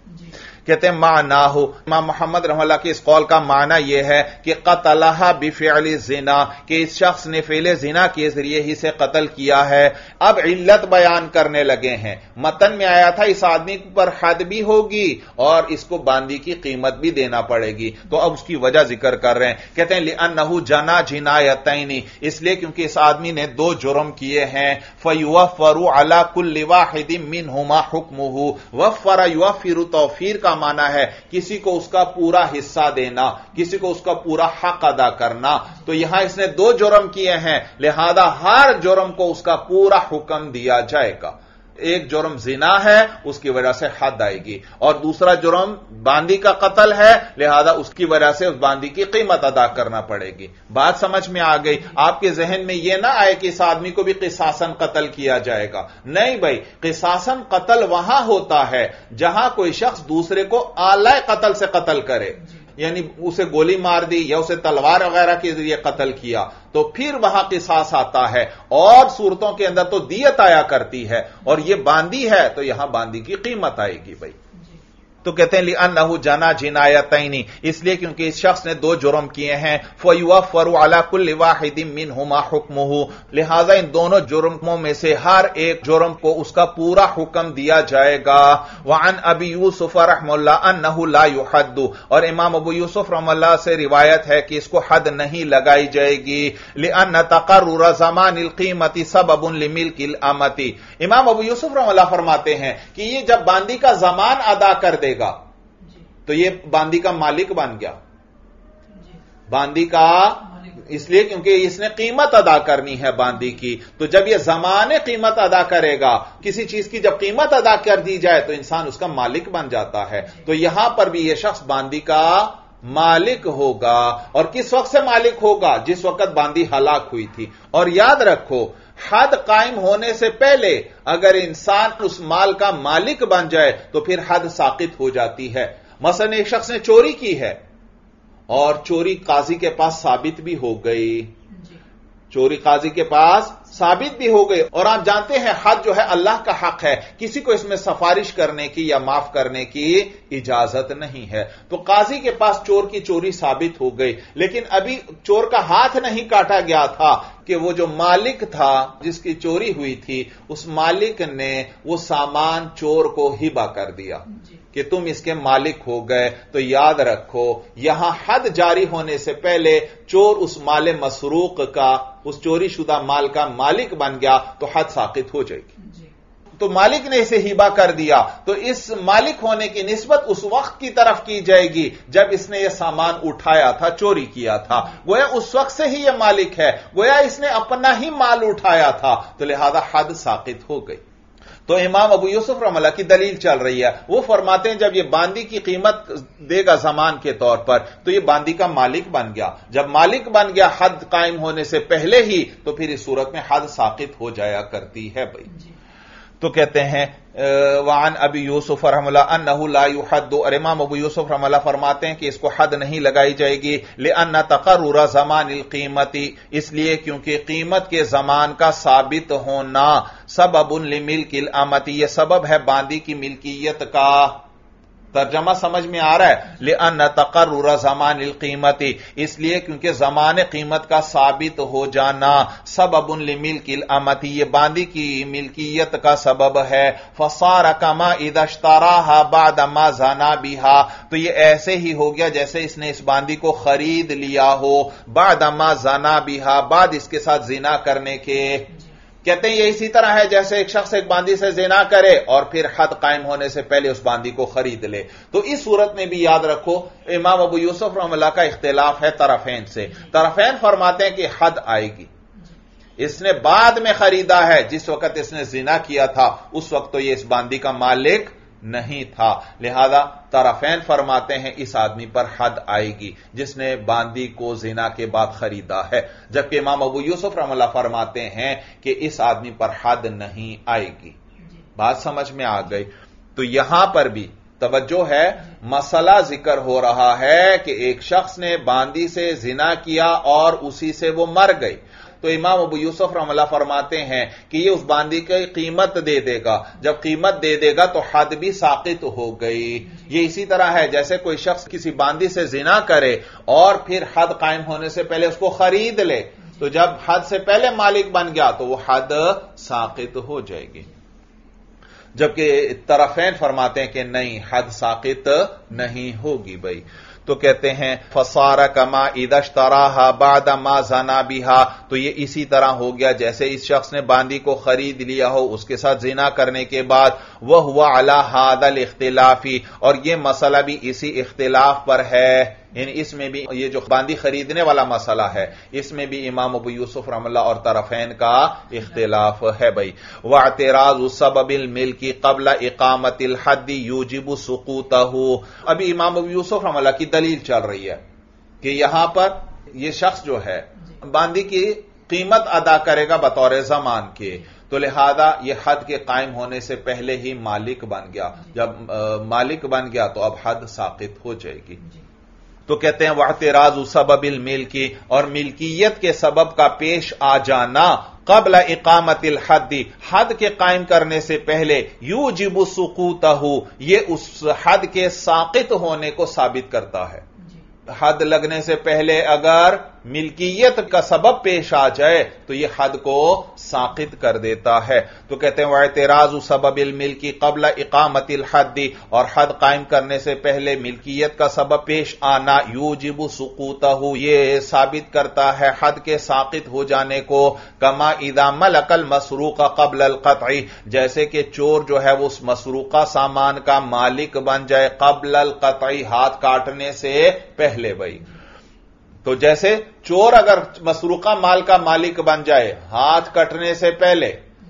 S1: कहते हैं माना हो। इमाम मोहम्मद रहमल्ला के इस कौल का माना यह है कि कतलहा बिफली जिना, कि इस शख्स ने फेले जिना के ज़रिए ही से कत्ल किया है। अब इल्लत बयान करने लगे हैं। मतन में आया था, इस आदमी पर हद भी होगी और इसको बांदी की कीमत भी देना पड़ेगी। तो अब उसकी वजह ज़िक्र कर रहे हैं। कहते हैं लिअन नहू जना जिनायतनी। इसलिए क्योंकि इस आदमी ने दो जुर्म किए हैं। फयुआ फरू अला कुल वाहिदिन मिन हुमा हुक्म वफ़रा युवा फिर तौफीर का माना है, किसी को उसका पूरा हिस्सा देना, किसी को उसका पूरा हक अदा करना तो यहाँ इसने दो जुर्म किए हैं, लिहाजा हर जुर्म को उसका पूरा हुक्म दिया जाएगा। एक जुर्म जिना है, उसकी वजह से हद आएगी। और दूसरा जुर्म बांदी का कत्ल है, लिहाजा उसकी वजह से उस बांदी की कीमत अदा करना पड़ेगी। बात समझ में आ गई। आपके जहन में यह ना आए कि इस आदमी को भी किसासन कत्ल किया जाएगा। नहीं भाई, किसासन कत्ल वहाँ होता है जहाँ कोई शख्स दूसरे को आलय कत्ल से कत्ल करे। यानी उसे गोली मार दी या उसे तलवार वगैरह के ज़रिए कत्ल किया तो फिर वहाँ किसास आता है और सूरतों के अंदर तो दियत आया करती है। और यह बांदी है तो यहाँ बांदी की कीमत आएगी भाई। तो कहते हैं अनहु जना जिनायतनी। इसलिए क्योंकि इस शख्स ने दो जुर्म किए हैं। फयुआ फरु अला कुल वाहिदिन मिन हुमा हुक्म लिहाजा इन दोनों जुर्मों में से हर एक जुर्म को उसका पूरा हुक्म दिया जाएगा। वन अबी यूसुफ रहमल्ला ला युहद्दु। और इमाम अबू यूसुफ रहमल्ला से रिवायत है कि इसको हद नहीं लगाई जाएगी। लिअन तकर्र जमान कीमती सबब लिमिल किल अमती। इमाम अबू यूसुफ रहमल्ला फरमाते हैं कि ये जब बांदी का जमान अदा कर देगा देगा तो ये बांदी का मालिक बन गया। बांदी का इसलिए क्योंकि इसने कीमत अदा करनी है बांदी की। तो जब यह जमाने कीमत अदा करेगा किसी चीज़ की जब कीमत अदा कर दी जाए तो इंसान उसका मालिक बन जाता है। तो यहाँ पर भी यह शख्स बांदी का मालिक होगा। और किस वक्त से मालिक होगा? जिस वक्त बांदी हलाक हुई थी। और याद रखो हद कायम होने से पहले अगर इंसान उस माल का मालिक बन जाए तो फिर हद साकित हो जाती है। मसन एक शख्स ने चोरी की है और चोरी काजी के पास साबित भी हो गई। चोरी काजी के पास साबित भी हो गई और आप जानते हैं हद जो है अल्लाह का हक है। किसी को इसमें सफारिश करने की या माफ़ करने की इजाज़त नहीं है। तो काजी के पास चोर की चोरी साबित हो गई। लेकिन अभी चोर का हाथ नहीं काटा गया था कि वो जो मालिक था, जिसकी चोरी हुई थी, उस मालिक ने वो सामान चोर को हिबा कर दिया। कि तुम इसके मालिक हो गए तो याद रखो यहाँ हद जारी होने से पहले चोर उस माल मसरूक का उस चोरी शुदा माल का मालिक बन गया तो हद साकित हो जाएगी। तो मालिक ने इसे हिबा कर दिया तो इस मालिक होने की निस्बत उस वक्त की तरफ़ की जाएगी जब इसने यह सामान उठाया था चोरी किया था। गोया उस वक्त से ही यह मालिक है गोया इसने अपना ही माल उठाया था तो लिहाजा हद साकित हो गई। तो इमाम अबू यूसुफ रमला की दलील चल रही है। वो फरमाते हैं जब ये बांदी की कीमत देगा जमान के तौर पर तो ये बांदी का मालिक बन गया। जब मालिक बन गया हद कायम होने से पहले ही तो फिर इस सूरत में हद साकित हो जाया करती है भाई। तो कहते हैं वान अबी यूसुफ रहमला अनहद और इमाम अबू यूसुफ रमला फरमाते हैं कि इसको हद नहीं लगाई जाएगी। ले अन्ना तकर जमान कीमती। इसलिए क्योंकि कीमत के जमान का साबित होना सबब उन मिल किल आमती यह सबब है बांदी की मिल्कियत का। तर्जमा समझ में आ रहा है ले अन तकर्र जमान कीमती इसलिए क्योंकि जमान कीमत का साबित हो जाना सबब मिल किल अमती, ये बांदी की मिल्कियत का सबब है। फसार कमा बाद अमा जाना बिहा तो ये ऐसे ही हो गया जैसे इसने इस बांदी को खरीद लिया हो, बाद अमा जाना बिहा, बाद इसके साथ जिना करने के। कहते हैं, ये इसी तरह है जैसे एक शख्स एक बांदी से जेना करे और फिर हद कायम होने से पहले उस बांदी को खरीद ले। तो इस सूरत में भी याद रखो, इमाम अबू यूसुफ रमला का इख्तिलाफ है तरफेन से। तरफेन फरमाते हैं कि हद आएगी। इसने बाद में खरीदा है, जिस वक्त इसने जिना किया था, उस वक्त तो ये इस बांदी का मालिक नहीं था। लिहाजा तरफैन फरमाते हैं इस आदमी पर हद आएगी जिसने बांदी को जिना के बाद खरीदा है। जबकि इमाम अबू यूसुफ रमला फरमाते हैं कि इस आदमी पर हद नहीं आएगी। बात समझ में आ गई। तो यहाँ पर भी तवज्जो है मसला ज़िक्र हो रहा है कि एक शख्स ने बांदी से जिना किया और उसी से वो मर गई। तो इमाम अबू यूसुफ रमला फरमाते हैं कि ये उस बांदी की कीमत दे देगा। जब कीमत दे देगा तो हद भी साकित हो गई। ये इसी तरह है, जैसे कोई शख्स किसी बांदी से जिना करे और फिर हद कायम होने से पहले उसको खरीद ले तो जब हद से पहले मालिक बन गया तो वह हद साकित हो जाएगी। जबकि तरफेन फरमाते हैं कि नहीं, हद साकित नहीं होगी भाई। तो कहते हैं फसारा कमा इदश तराहा बादा मा जाना बिहा। तो ये इसी तरह हो गया, जैसे इस शख्स ने बांदी को खरीद लिया हो, उसके साथ जिना करने के बाद, वह हुआ अला हादल इख्तिलाफी। और ये मसला भी इसी इख्तिलाफ पर है। इन इसमें भी ये जो बांदी खरीदने वाला मसला है इसमें भी इमाम अबू यूसुफ रमल्ला और तरफैन का इख्तिलाफ है भाई। वह तेराज सबबिल मिल की कबला इकामतिल हद्दी यूजिबु सुकूत अभी इमाम अबू यूसुफ रमल्ला की दलील चल रही है कि यहाँ पर यह शख्स जो है बांदी की कीमत अदा करेगा बतौर जमान के। तो लिहाजा यह हद के कायम होने से पहले ही मालिक बन गया। जब आ, मालिक बन गया तो अब हद साकित हो जाएगी। तो कहते हैं वह तेराज सबबिल मिल की और मिल्कियत के सबब का पेश आ जाना कबल इकामतिल हद्दी हद के कायम करने से पहले यू जिबु सुकूत ये उस हद के साकित होने को साबित करता है। हद लगने से पहले अगर मिल्कियत का सबब पेश आ जाए तो यह हद को साकित कर देता है। तो कहते हैं वाय तेराज सबबिल मिल्की कबल इकामतिल हद्दी और हद कायम करने से पहले मिल्कियत का सबब पेश आना यूजिबु सुकूत ये साबित करता है हद के साकित हो जाने को, कमा इदामल अकल मसरूका कबल अलकतई जैसे कि चोर जो है वो उस मसरूका सामान का मालिक बन जाए कबल अलकतई हाथ काटने से पहले भाई तो जैसे चोर अगर मसरूका माल का मालिक बन जाए, हाथ कटने से पहले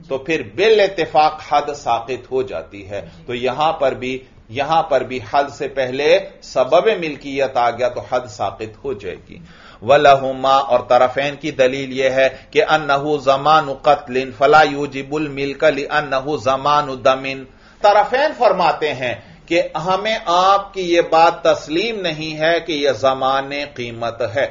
S1: तो फिर बिल इतफाक हद साकित हो जाती है। तो यहाँ पर भी, यहाँ पर भी हद से पहले सबब मिल्कियत आ गया तो हद साकित हो जाएगी। वलहुमा, और तरफेन की दलील यह है कि अन्नहु जमान कतलिन, फला यूजिबुल मिलकली अन्नहु जमान दमिन। तरफेन फरमाते हैं कि हमें आपकी यह बात तस्लीम नहीं है कि यह जमाने कीमत है।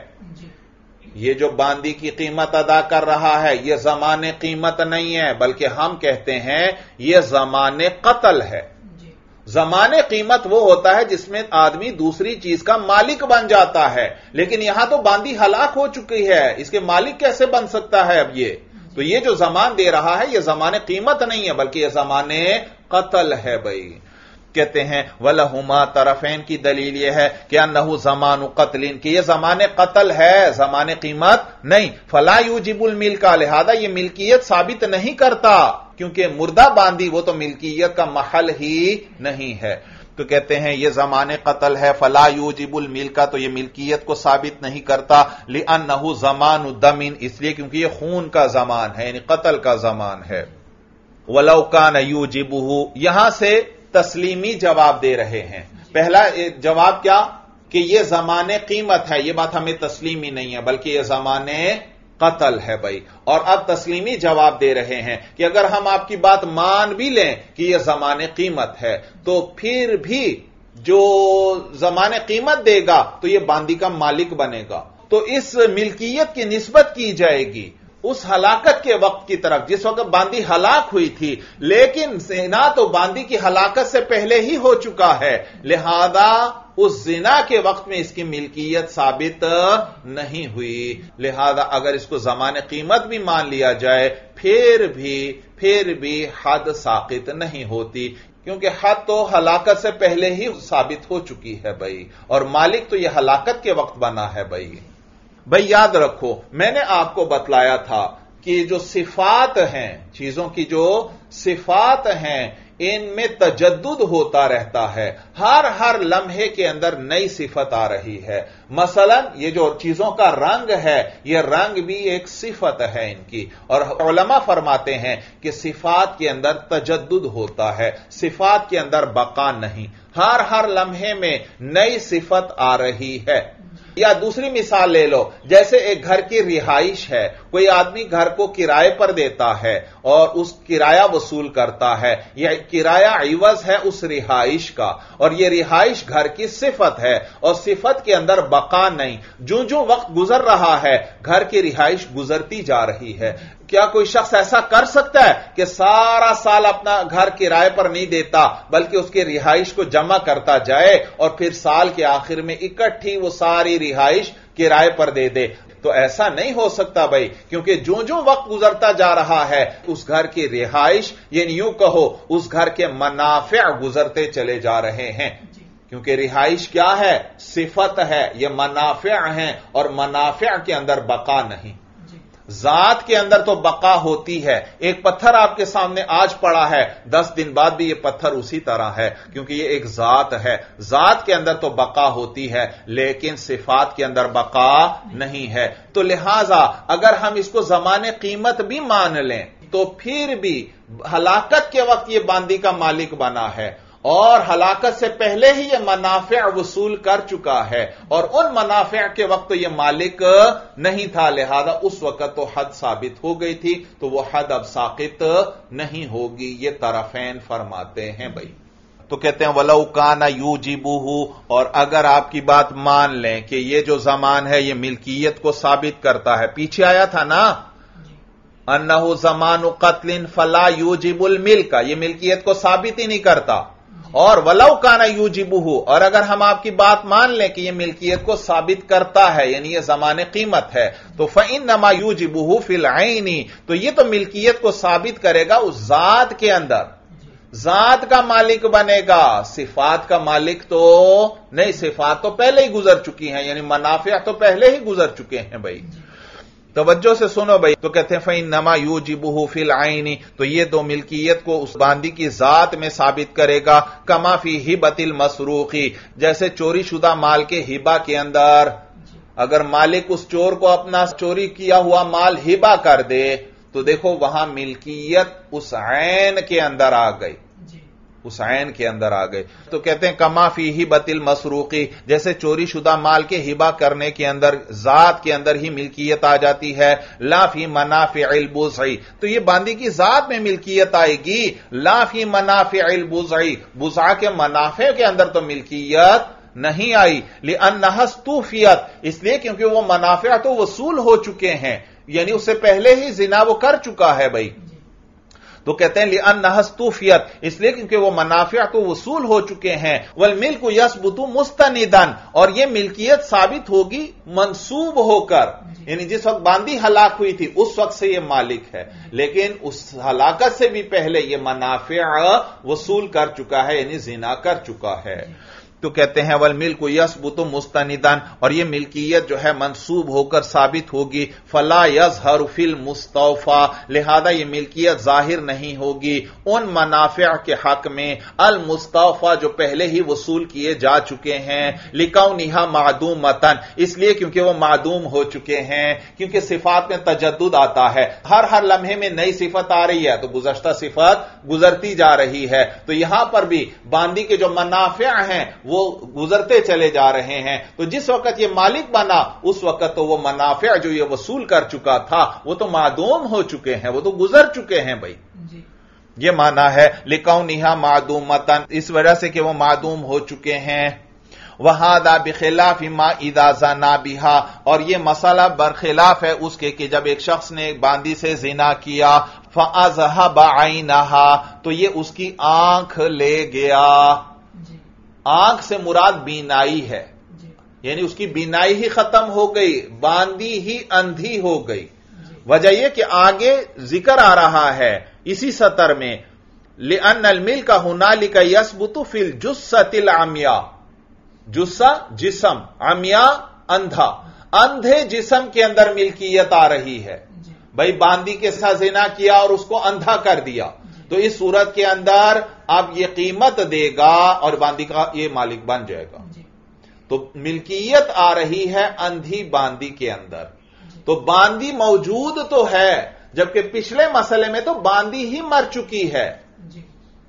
S1: ये जो बांदी की कीमत अदा कर रहा है यह जमाने कीमत नहीं है बल्कि हम कहते हैं यह जमाने कत्ल है। जमाने कीमत वो होता है जिसमें आदमी दूसरी चीज़ का मालिक बन जाता है। लेकिन यहाँ तो बांदी हलाक हो चुकी है इसके मालिक कैसे बन सकता है अब ये? तो ये जो जमान दे रहा है यह जमाने कीमत नहीं है बल्कि यह जमाने कत्ल है भाई। कहते हैं, वलहुमा तरफेन की दलील यह है कि अनहु जमान कतलिन, कि यह जमाने कत्ल है, जमाने कीमत नहीं। फला यूजिबुल मिल का लिहाजा यह मिल्कियत साबित नहीं करता, क्योंकि मुर्दा बांदी, वो तो मिल्कियत का महल ही नहीं है। तो कहते हैं यह जमाने कतल है, फला यूजिबुल मिल का तो यह मिल्कियत को साबित नहीं करता li नहू जमान दमिन, इसलिए क्योंकि यह खून का जमान है, यानी कत्ल का जमान है। वलौका न यूजिबुहू, यहाँ से तस्लीमी जवाब दे रहे हैं। पहला जवाब क्या? कि यह जमाने कीमत है। यह बात हमें तस्लीमी नहीं है, बल्कि यह जमाने कतल है भाई। और अब तस्लीमी जवाब दे रहे हैं कि अगर हम आपकी बात मान भी लें कि यह जमाने कीमत है तो फिर भी जो जमाने कीमत देगा तो यह बांदी का मालिक बनेगा। तो इस मिल्कियत की निस्बत की जाएगी। उस हलाकत के वक्त की तरफ़, जिस वक्त बांदी हलाक हुई थी, लेकिन सेना तो बांदी की हलाकत से पहले ही हो चुका है। लिहाजा, उस जिना के वक्त में इसकी मिल्कियत साबित नहीं हुई। लिहाजा, अगर इसको जमाने कीमत भी मान लिया जाए, फिर भी फिर भी हद साकित नहीं होती, क्योंकि हद तो हलाकत से पहले ही साबित हो चुकी है भाई। और मालिक तो यह हलाकत के वक्त बना है भाई। भाई, याद रखो, मैंने आपको बतलाया था कि जो सिफात हैं, चीज़ों की जो सिफात हैं, इनमें तजद्दुद होता रहता है। हर हर लम्हे के अंदर नई सिफत आ रही है। मसलन, ये जो चीज़ों का रंग है, ये रंग भी एक सिफत है इनकी। और ओलमा फरमाते हैं कि सिफात के अंदर तजद्दुद होता है। सिफात के अंदर बका नहीं। हर हर लम्हे में नई सिफत आ रही है। या दूसरी मिसाल ले लो, जैसे एक घर की रिहाइश है, कोई आदमी घर को किराए पर देता है और उस किराया वसूल करता है। यह किराया इवज है उस रिहाइश का, और यह रिहाइश घर की सिफत है, और सिफत के अंदर बका नहीं। जो जो वक्त गुजर रहा है, घर की रिहाइश गुजरती जा रही है। क्या कोई शख्स ऐसा कर सकता है कि सारा साल अपना घर किराए पर नहीं देता बल्कि उसकी रिहाइश को जमा करता जाए और फिर साल के आखिर में इकट्ठी वो सारी रिहाइश किराए पर दे दे? तो ऐसा नहीं हो सकता भाई क्योंकि जो जो वक्त गुजरता जा रहा है उस घर की रिहाइश यानी यूँ कहो उस घर के मनाफे गुजरते चले जा रहे हैं। क्योंकि रिहाइश क्या है? सिफत है ये मनाफे हैं और मनाफे के अंदर बका नहीं। जात के अंदर तो बका होती है। एक पत्थर आपके सामने आज पड़ा है। दस दिन बाद भी यह पत्थर उसी तरह है, क्योंकि यह एक जात है। जात के अंदर तो बका होती है, लेकिन सिफात के अंदर बका नहीं है। तो लिहाजा, अगर हम इसको जमाने कीमत भी मान लें तो फिर भी हलाकत के वक्त यह बांदी का मालिक बना है। और हलाकत से पहले ही यह मुनाफे वसूल कर चुका है। और उन मुनाफे के वक्त यह मालिक नहीं था, लिहाजा उस वक्त तो हद साबित हो गई थी तो वह हद अब साकित नहीं होगी, ये तरफेन फरमाते हैं भाई। तो कहते हैं वलऊ काना यू जीबूहू और अगर आपकी बात मान लें कि यह जो जमान है यह मिल्कियत को साबित करता है। पीछे आया था ना? अन्नहु जमान कतलिन फला यू यूजिबुल मिल्क यह मिल्कियत को साबित ही नहीं करता। और वलव काना यूजिबुहू और अगर हम आपकी बात मान लें कि यह मिल्कियत को साबित करता है यानी यह जमान कीमत है तो फ़िन नमा यूजिबुहू फिल आईनी तो यह तो मिल्कियत को साबित करेगा उस जात के अंदर। जात का मालिक बनेगा सिफात का मालिक तो नहीं सिफात तो पहले ही गुजर चुकी हैं यानी मुनाफिया तो पहले ही गुजर चुके हैं भाई। तवज्जो से सुनो भाई। तो कहते हैं फ़ैन नमा यू जिबू फिल आईनी। तो ये दो मिल्कियत को उस बांदी की जात में साबित करेगा कमाफी हिबतिल मसरूखी जैसे चोरी शुदा माल के हिबा के अंदर। अगर मालिक उस चोर को अपना चोरी किया हुआ माल हिबा कर दे तो देखो वहाँ मिल्कियत उस ऐन के अंदर आ गई। आयन के अंदर आ गए। तो कहते हैं कमाफी ही बतिल मसरूकी, जैसे चोरी शुदा माल के हिबा करने के अंदर, जात के अंदर ही मिल्कियत आ जाती है। लाफी मनाफी बुजई तो ये बांदी की जात में मिल्कियत आएगी। लाफी मनाफी बुजई बुजा के मनाफे के अंदर तो मिल्कियत नहीं आई। ले अनहस तूफियत इसलिए क्योंकि वो मनाफिया तो वसूल हो चुके हैं। यानी उससे पहले ही जिना वो कर चुका है भाई। तो कहते हैं लिअन नहस्तूफियत इसलिए क्योंकि वो मनाफिया तो वसूल हो चुके हैं। वल मिल्क यसबुतु मुस्तनिदन और ये मिल्कियत साबित होगी मंसूब होकर। यानी जिस वक्त बांदी हलाक हुई थी उस वक्त से ये मालिक है। लेकिन उस हलाकत से भी पहले ये मनाफिया वसूल कर चुका है यानी जिना कर चुका है। तो कहते हैं, वल मिल्क यसबुत मुस्तनिदान, और यह मिल्कियत जो है मंसूब होकर साबित होगी। फला यज फिल मुस्तौफा, लिहाजा यह मिल्कियत ज़ाहिर नहीं होगी। उन मनाफिया के हक में अल मुस्तौफा जो पहले ही वसूल किए जा चुके हैं। लिकाउ निहा मादूम मतन इसलिए क्योंकि वह मादूम हो चुके हैं, क्योंकि सिफात में तजद आता है। हर हर लम्हे में नई सिफत आ रही है तो गुजश्ता सिफत गुजरती जा रही है। तो यहाँ पर भी बांदी के जो मनाफिया हैं, वो गुजरते चले जा रहे हैं। तो जिस वक्त ये मालिक बना उस वक्त तो वो मुनाफिया जो ये वसूल कर चुका था वो तो मादूम हो चुके हैं वो तो गुजर चुके हैं भाई। ये माना है लिकाउ निहा मादूम मतन इस वजह से कि वो मादूम हो चुके हैं। वहादा बिखिलाफ मा इदाजा ना बिहा और ये मसाला बरखिलाफ है उसके कि जब एक शख्स ने बांदी से जिना किया फजहा बाइनहा तो ये उसकी आँख ले गया। आँख से मुराद बीनाई है। यानी उसकी बीनाई ही खत्म हो गई बांदी ही अंधी हो गई। वजह यह कि आगे ज़िक्र आ रहा है इसी सतर में लिअन अलमिल का हुनाली का यसबुतु फिल जुस्सतिल आमिया जुस्सा जिसम आमिया अंधा। अंधे जिसम के अंदर मिल्कियत आ रही है। भाई बांदी के साथ जिना किया और उसको अंधा कर दिया। तो इस सूरत के अंदर अब ये कीमत देगा और बांदी का ये मालिक बन जाएगा। तो मिल्कियत आ रही है अंधी बांदी के अंदर। तो बांदी मौजूद तो है जबकि पिछले मसले में तो बांदी ही मर चुकी है।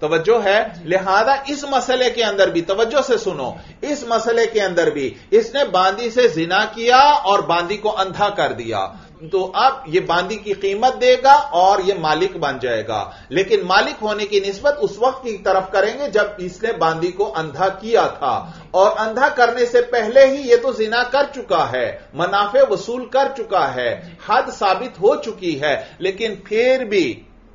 S1: तवज्जो है? लिहाजा इस मसले के अंदर भी तवज्जो से सुनो इस मसले के अंदर भी इसने बांदी से जिना किया और बांदी को अंधा कर दिया। तो अब ये बांदी की कीमत देगा और ये मालिक बन जाएगा। लेकिन मालिक होने की निस्बत उस वक्त की तरफ़ करेंगे जब इसने बांदी को अंधा किया था। और अंधा करने से पहले ही ये तो जिना कर चुका है, मुनाफे वसूल कर चुका है, हद साबित हो चुकी है। लेकिन फिर भी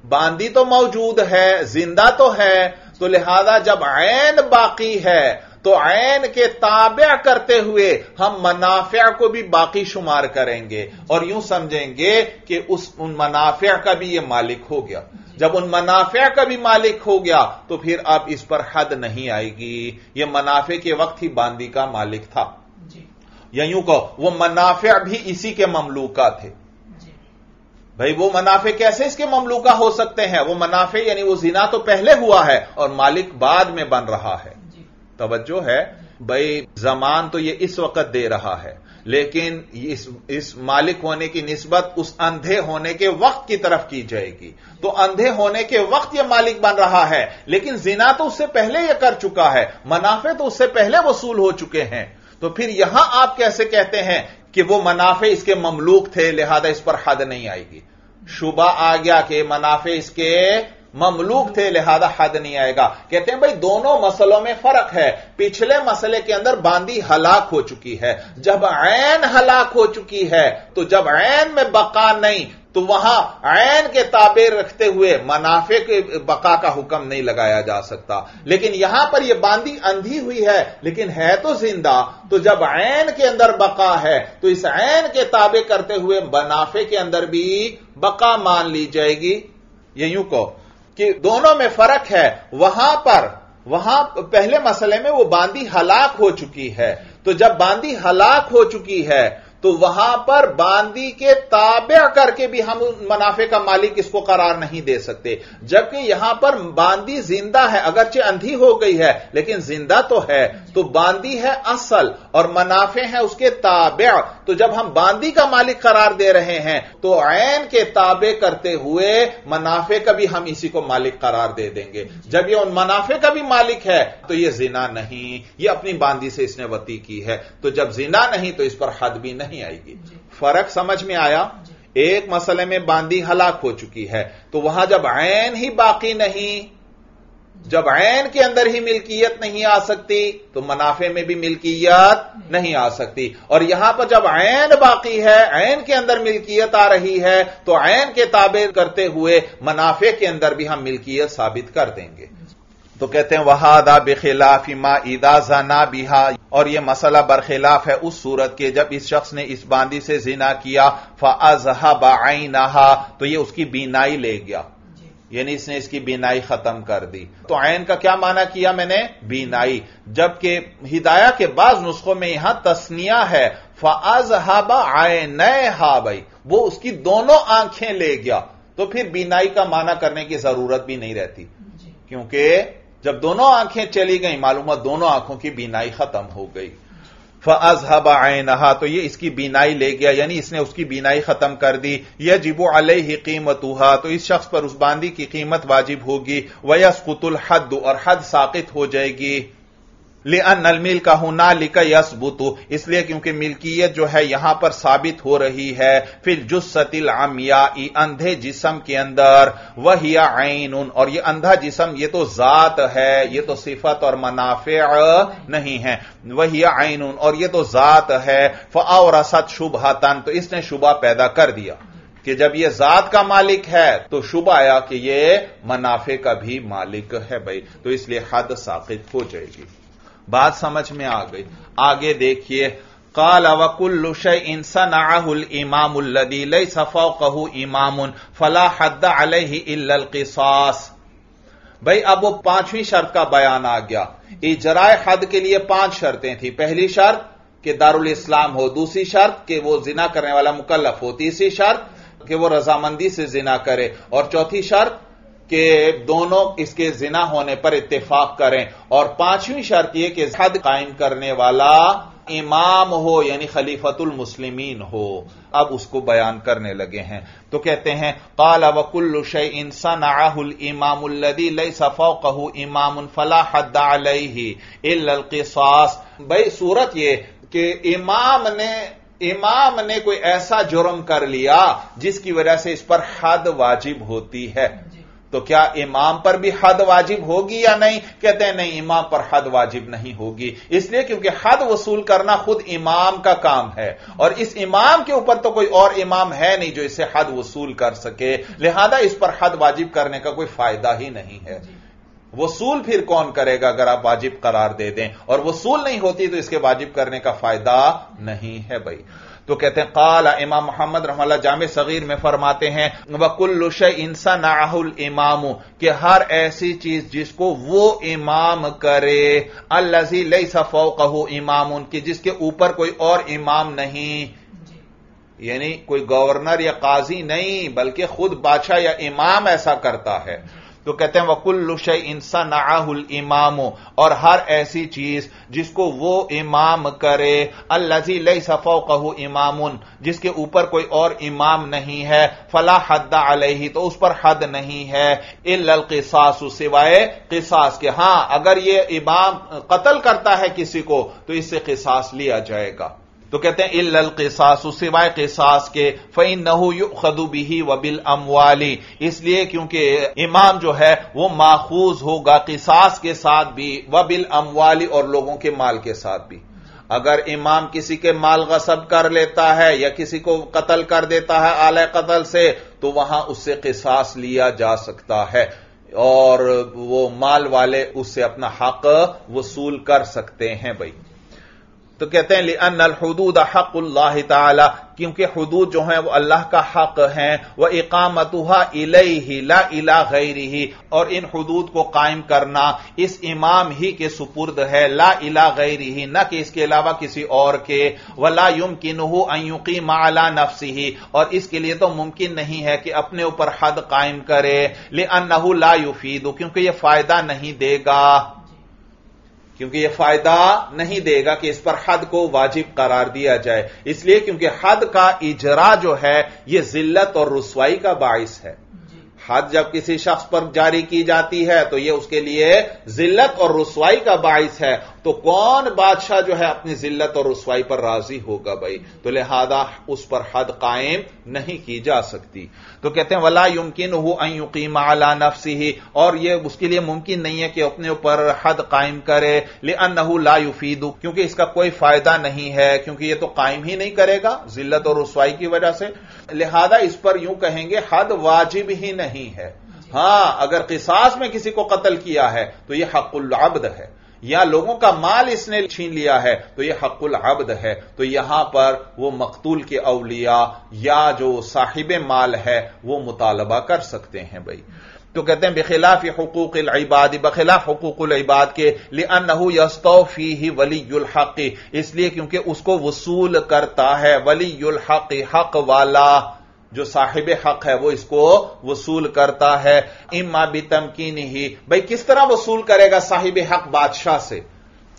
S1: बांदी तो मौजूद है, ज़िंदा तो है। तो लिहाजा जब ऐन बाकी है तो ऐन के ताबे करते हुए हम मनाफिया को भी बाकी शुमार करेंगे और यूँ समझेंगे कि उस उन मनाफिया का भी यह मालिक हो गया। जब उन मनाफिया का भी मालिक हो गया तो फिर अब इस पर हद नहीं आएगी। यह मनाफे के वक्त ही बांदी का मालिक था। या यूँ कहो वो मनाफिया भी इसी के ममलूका थे। भाई वो मनाफे कैसे इसके ममलूका हो सकते हैं? वो मनाफे यानी वो जिना तो पहले हुआ है और मालिक बाद में बन रहा है। तवज्जो है, भाई, जमान तो ये इस वक्त दे रहा है, लेकिन इस इस मालिक होने की निस्बत उस अंधे होने के वक्त की तरफ़ की जाएगी। तो अंधे होने के वक्त यह मालिक बन रहा है, लेकिन जिना तो उससे पहले यह कर चुका है, मुनाफे तो उससे पहले वसूल हो चुके हैं। तो फिर यहाँ आप कैसे कहते हैं कि वो मुनाफे इसके ममलूक थे, लिहाजा इस पर हद नहीं आएगी? शुबा आ गया कि मुनाफे इसके ममलूक थे, लिहाजा हद नहीं आएगा। कहते हैं, भाई, दोनों मसलों में फ़र्क है। पिछले मसले के अंदर बांदी हलाक हो चुकी है। जब ऐन हलाक हो चुकी है तो जब ऐन में बका नहीं तो वहाँ ऐन के ताबे रखते हुए मुनाफे के बका का हुक्म नहीं लगाया जा सकता। लेकिन यहाँ पर यह बांदी अंधी हुई है, लेकिन है तो ज़िंदा। तो जब ऐन के अंदर बका है तो इस ऐन के ताबे करते हुए मुनाफे के अंदर भी बका मान ली जाएगी। ये यूँ कहो। कि दोनों में फ़र्क है, वहाँ पर, वहाँ पहले मसले में वो बांदी हलाक हो चुकी है। तो जब बांदी हलाक हो चुकी है तो वहाँ पर बांदी के ताबे करके भी हम मुनाफे का मालिक इसको करार नहीं दे सकते। जबकि यहाँ पर बांदी ज़िंदा है, अगरचे अंधी हो गई है, लेकिन ज़िंदा तो है। तो बांदी है असल और मुनाफे हैं उसके ताबे। तो जब हम बांदी का मालिक करार दे रहे हैं तो ऐन के ताबे करते हुए मुनाफे का भी हम इसी को मालिक करार दे देंगे। जब यह उन मुनाफे का भी मालिक है तो यह जिना नहीं यह अपनी बांदी से इसने वती की है। तो जब जिना नहीं तो इस पर हद भी नहीं। नहीं आएगी। फ़र्क समझ में आया? एक मसले में बांदी हलाक हो चुकी है तो वहाँ जब ऐन ही बाकी नहीं जब ऐन के अंदर ही मिल्कियत नहीं आ सकती तो मुनाफे में भी मिल्कियत नहीं आ सकती। और यहाँ पर जब ऐन बाकी है ऐन के अंदर मिल्कियत आ रही है तो ऐन के ताबे करते हुए मुनाफे के अंदर भी हम मिल्कियत साबित कर देंगे। तो कहते हैं वहादा बेखिलाफ मा ईदा जना बिहा। और यह मसला बरखिलाफ है उस सूरत के जब इस शख्स ने इस बांदी से जिना किया फ़ाजहा बाइनहा तो यह उसकी बीनाई ले गया। यानी इसने इसकी बीनाई खत्म कर दी। तो आयन का क्या माना किया मैंने? बीनाई। जबकि हिदाया के बाद नुस्खों में यहाँ तस्निया है फ़ाज हाबा आय नए हा भाई। वो उसकी दोनों आँखें ले गया। तो फिर बीनाई का माना करने की ज़रूरत भी नहीं रहती। क्योंकि जब दोनों आँखें चली गई, मालूम दोनों आँखों की बीनाई खत्म हो गई। फजहब नहा तो ये इसकी बीनाई ले गया, यानी इसने उसकी बीनाई खत्म कर दी। यह जिबो अलही कीमतुहा तो इस शख्स पर उस बांदी की कीमत वाजिब होगी। वयस्कुतुल हद और हद साकित हो जाएगी। नल मिल का हूँ ना लिका यसबुतु। इसलिए क्योंकि मिल्कियत जो है, यहाँ पर साबित हो रही है, फिर जुस्सतिल आमियाई अंधे जिसम के अंदर वह आइन और ये अंधा जिसम, ये तो जात है, ये तो सिफत और मनाफे नहीं है। वही आइन और ये तो जात है फ़ावरसत शुभतन तो इसने शुभा पैदा कर दिया कि जब ये जात का मालिक है तो शुभ आया कि ये मनाफे का भी मालिक है भाई। तो इसलिए हद साकित हो जाएगी। बात समझ में आ गई। आगे देखिए, काल वकुल्लु इंसान आहुल इमामुल्लदी लई सफ़ा कहू इमाम फला हद अलही किसास। भाई, अब वो पांचवीं शर्त का बयान आ गया। इजराय हद के लिए पाँच शर्तें थी। पहली शर्त, कि दारुल इस्लाम हो। दूसरी शर्त, कि वो जिना करने वाला मुकल्लफ हो। तीसरी शर्त, कि वो रजामंदी से जिना करे। और चौथी शर्त कि दोनों इसके जिना होने पर इत्तेफाक करें। और पांचवी शर्त यह कि हद कायम करने वाला इमाम हो, यानी खलीफतुल मुस्लिमीन हो। अब उसको बयान करने लगे हैं। तो कहते हैं, काला वकुल्लु शय इंसान आहुल इमामुल्लदी लई सफ़ा कहू इमाम फला इल्लल्किसास भाई, सूरत ये कि इमाम ने इमाम ने कोई ऐसा जुर्म कर लिया जिसकी वजह से इस पर हद वाजिब होती है। तो क्या इमाम पर भी हद वाजिब होगी या नहीं? कहते हैं नहीं इमाम पर हद वाजिब नहीं होगी। इसलिए क्योंकि हद वसूल करना खुद इमाम का काम है। और इस इमाम के ऊपर तो कोई और इमाम है नहीं जो इसे हद वसूल कर सके। लिहाजा इस पर हद वाजिब करने का कोई फ़ायदा ही नहीं है। वसूल फिर कौन करेगा अगर आप वाजिब करार दे दें? और वसूल नहीं होती तो इसके वाजिब करने का फ़ायदा नहीं है भाई। तो कहते हैं, काला इमाम मोहम्मद रहमल्ला जाम सगीर में फरमाते हैं वकुल्लुश इंसान आहुल इमाम कि हर ऐसी चीज़ जिसको वो इमाम करे, अल्लाजी लई सफो कहो इमाम उनकी जिसके ऊपर कोई और इमाम नहीं। यानी कोई गवर्नर या काजी नहीं, बल्कि खुद बादशाह या इमाम ऐसा करता है। तो कहते हैं, वकुल्लु शय इंसान आहुल इमाम, और हर ऐसी चीज़ जिसको वो इमाम करे। अल्लाजी लई सफो कहू इमामुन, जिसके ऊपर कोई और इमाम नहीं है। फला हद अलही तो उस पर हद नहीं है। इल किसास, सिवाय किसास के। हाँ, अगर ये इमाम कत्ल करता है किसी को तो इससे किसास लिया जाएगा। तो कहते हैं इल किसास, सिवाय किसास के फ़ैन नहू खदुबिही वबिल अमवाली। इसलिए क्योंकि इमाम जो है, वो माखूज होगा किसास के साथ भी वबिल अमवाली और लोगों के माल के साथ भी। अगर इमाम किसी के माल गसब कर लेता है, या किसी को कत्ल कर देता है आल कत्ल से तो वहाँ उससे किसास लिया जा सकता है। और वो माल वाले उससे अपना हक वसूल कर सकते हैं भाई। तो कहते हैं लिअन हदूद हक़ुल्लाह ताला, क्योंकि हदूद जो है वो अल्लाह का हक है वह इकामतुहा ला इला गैरी और इन हदूद को कायम करना इस इमाम ही के सुपुर्द है, ला इला गैरी न कि इसके अलावा किसी और के वला युमकिन अयुकी माला नफसी ही और इसके लिए तो मुमकिन नहीं है कि अपने ऊपर हद कायम करे ले अनहू ला युफीदू, क्योंकि यह फ़ायदा नहीं देगा। क्योंकि यह फ़ायदा नहीं देगा कि इस पर हद को वाजिब करार दिया जाए। इसलिए क्योंकि हद का इजरा जो है यह जिल्लत और रसवाई का बायस है। हद जब किसी शख्स पर जारी की जाती है तो यह उसके लिए जिल्लत और रसवाई का बाइस है। तो कौन बादशाह जो है अपनी जिल्लत और रसवाई पर राज़ी होगा भाई? तो लिहाजा उस पर हद कायम नहीं की जा सकती। तो कहते हैं, वला युमकिन हो अयुकीम अला नफसी ही और यह उसके लिए मुमकिन नहीं है कि अपने ऊपर हद कायम करे। ले अनहू ला युफीदू, क्योंकि इसका कोई फ़ायदा नहीं है, क्योंकि यह तो कायम ही नहीं करेगा, जिल्लत और रसवाई की वजह से। लिहाजा इस पर यूँ कहेंगे, हद वाजिब ही नहीं। है। हाँ, अगर किसास में किसी को कत्ल किया है तो यह हकुल अब्द है। या लोगों का माल इसने छीन लिया है तो यह हकुल अब्द है। तो यहाँ पर वो मकतूल के अवलिया या जो साहिब माल है, वो मुतालबा कर सकते हैं भाई। तो कहते हैं, बेखिलाफ हकूक इबाद, बखिलाफ हकूक इबाद के लिए लिअनहू यस्तौफी ही वलीयुल हक। इसलिए क्योंकि उसको वसूल करता है वलीयुल हक हक वाला जो साहिब हक है, वो इसको वसूल करता है। इमा भी तमकीन ही। भाई, किस तरह वसूल करेगा साहिब हक बादशाह से?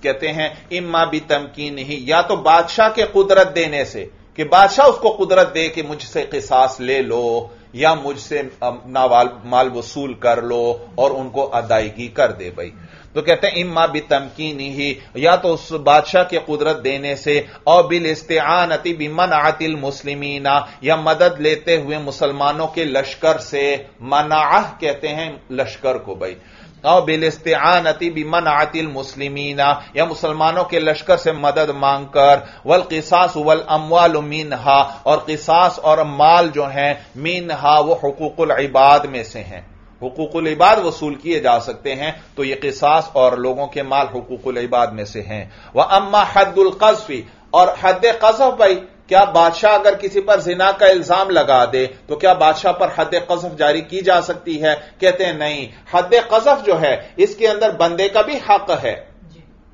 S1: कहते हैं इमा भी तमकीन ही। या तो बादशाह के कुदरत देने से, कि बादशाह उसको कुदरत दे कि मुझसे किसास ले लो। या मुझसे नावाल, माल वसूल कर लो और उनको अदायगी कर दे भाई। तो कहते हैं, इम्मा भी तमकीन ही, या तो उस बादशाह के कुदरत देने से और बिल इस्तेआनती बिमन आतिल मुस्लिमीना, या मदद लेते हुए मुसलमानों के लश्कर से मनाह कहते हैं लश्कर को भाई। और बिलस्तानती बिमन आतिल मुस्लिमीना, या मुसलमानों के लश्कर से मदद मांगकर, वल किसास वल अमवाल मीनहा, और किसास और माल जो है मीन हा वो हकूकुल इबाद में से हैं। हुकूकुल इबाद वसूल किए जा सकते हैं तो ये किसास और लोगों के माल हुकूकुल इबाद में से हैं। वह अम्मा हद्दुल कजफी, और हद कजफ भाई क्या बादशाह अगर किसी पर जिना का इल्ज़ाम लगा दे तो क्या बादशाह पर हद कजफ जारी की जा सकती है? कहते हैं नहीं। हद कजफ जो है इसके अंदर बंदे का भी हक है।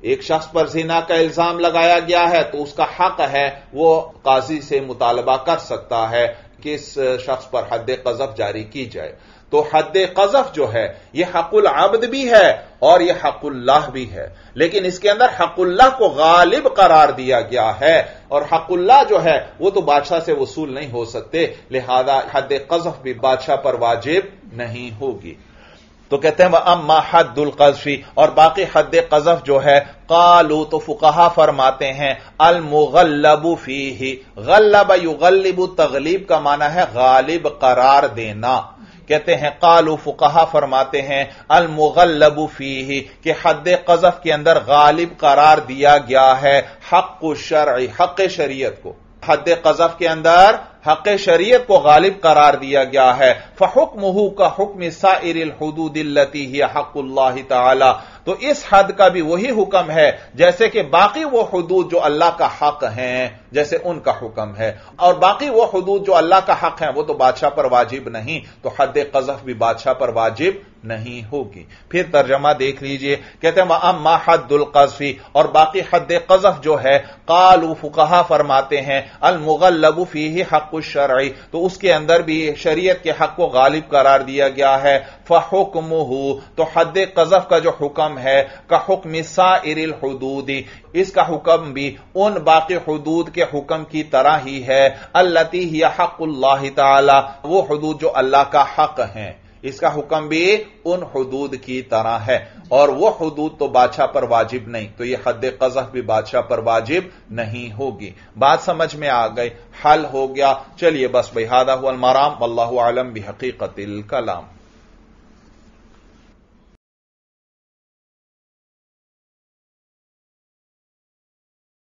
S1: एक शख्स पर जिना का इल्ज़ाम लगाया गया है तो उसका हक है वो काजी से मुतालबा कर सकता है कि इस शख्स पर हद कजफ जारी की जाए। तो हद कजफ जो है यह हकुल अब्द भी है और यह हकुल्लाह भी है। लेकिन इसके अंदर हकुल्लाह को गालिब करार दिया गया है और हकुल्लाह जो है, वो तो बादशाह से वसूल नहीं हो सकते, लिहाजा हद कजफ भी बादशाह पर वाजिब नहीं होगी। तो कहते हैं, वह अम्मा हदुल कजफी और बाकी हद कजफ जो है, कालू तो फुकहा फरमाते हैं अल मुगल्लबू फ़ी ही गल्लब युगल्लिबु तगलीब का माना है, गालिब करार देना कहते हैं, कालू फुकहा फरमाते हैं अल मुगल्लबू फ़ी कि हद कजफ के अंदर गालिब करार दिया गया है हक शर हक शरीयत को। हद कजफ के अंदर हक शरीयत को गालिब करार दिया गया है। फ़हुक्महू का हुक्म साइर हदूदिल्लती ही हक़ुल्लाह ताला। तो इस हद का भी वही हुक्म है, जैसे कि बाकी वो हदूद जो अल्लाह का हक हैं, जैसे उनका हुक्म है। और बाकी वो हदूद जो अल्लाह का हक है, वो तो बादशाह पर वाजिब नहीं तो हद कजफ भी बादशाह पर वाजिब नहीं होगी। फिर तर्जमा देख लीजिए, कहते हैं अम्मा हद्दुल कजफी और बाकी हद कजफ जो है, कालू फुकहा फरमाते हैं अल मुगल्लबू फ़ी ही हक शरई तो उसके अंदर भी शरीयत के हक को गालिब करार दिया गया है। फ़हुक्म तो हद कजफ का जो हुक्म है का हुक्म साइरिल हदूदी, इसका हुक्म भी उन बाकी हदूद के हुक्म की तरह ही है। अल्लती हक़ुल्लाह ताला, वो हदूद जो अल्लाह का हक है। इसका हुक्म भी उन हदूद की तरह है। और वह हदूद तो बादशाह पर वाजिब नहीं तो ये हद कजह भी बादशाह पर वाजिब नहीं होगी। बात समझ में आ गई। हल हो गया। चलिए बस बेहादा हुआ मराम। अल्लाह आलम भी हकीकत कलाम।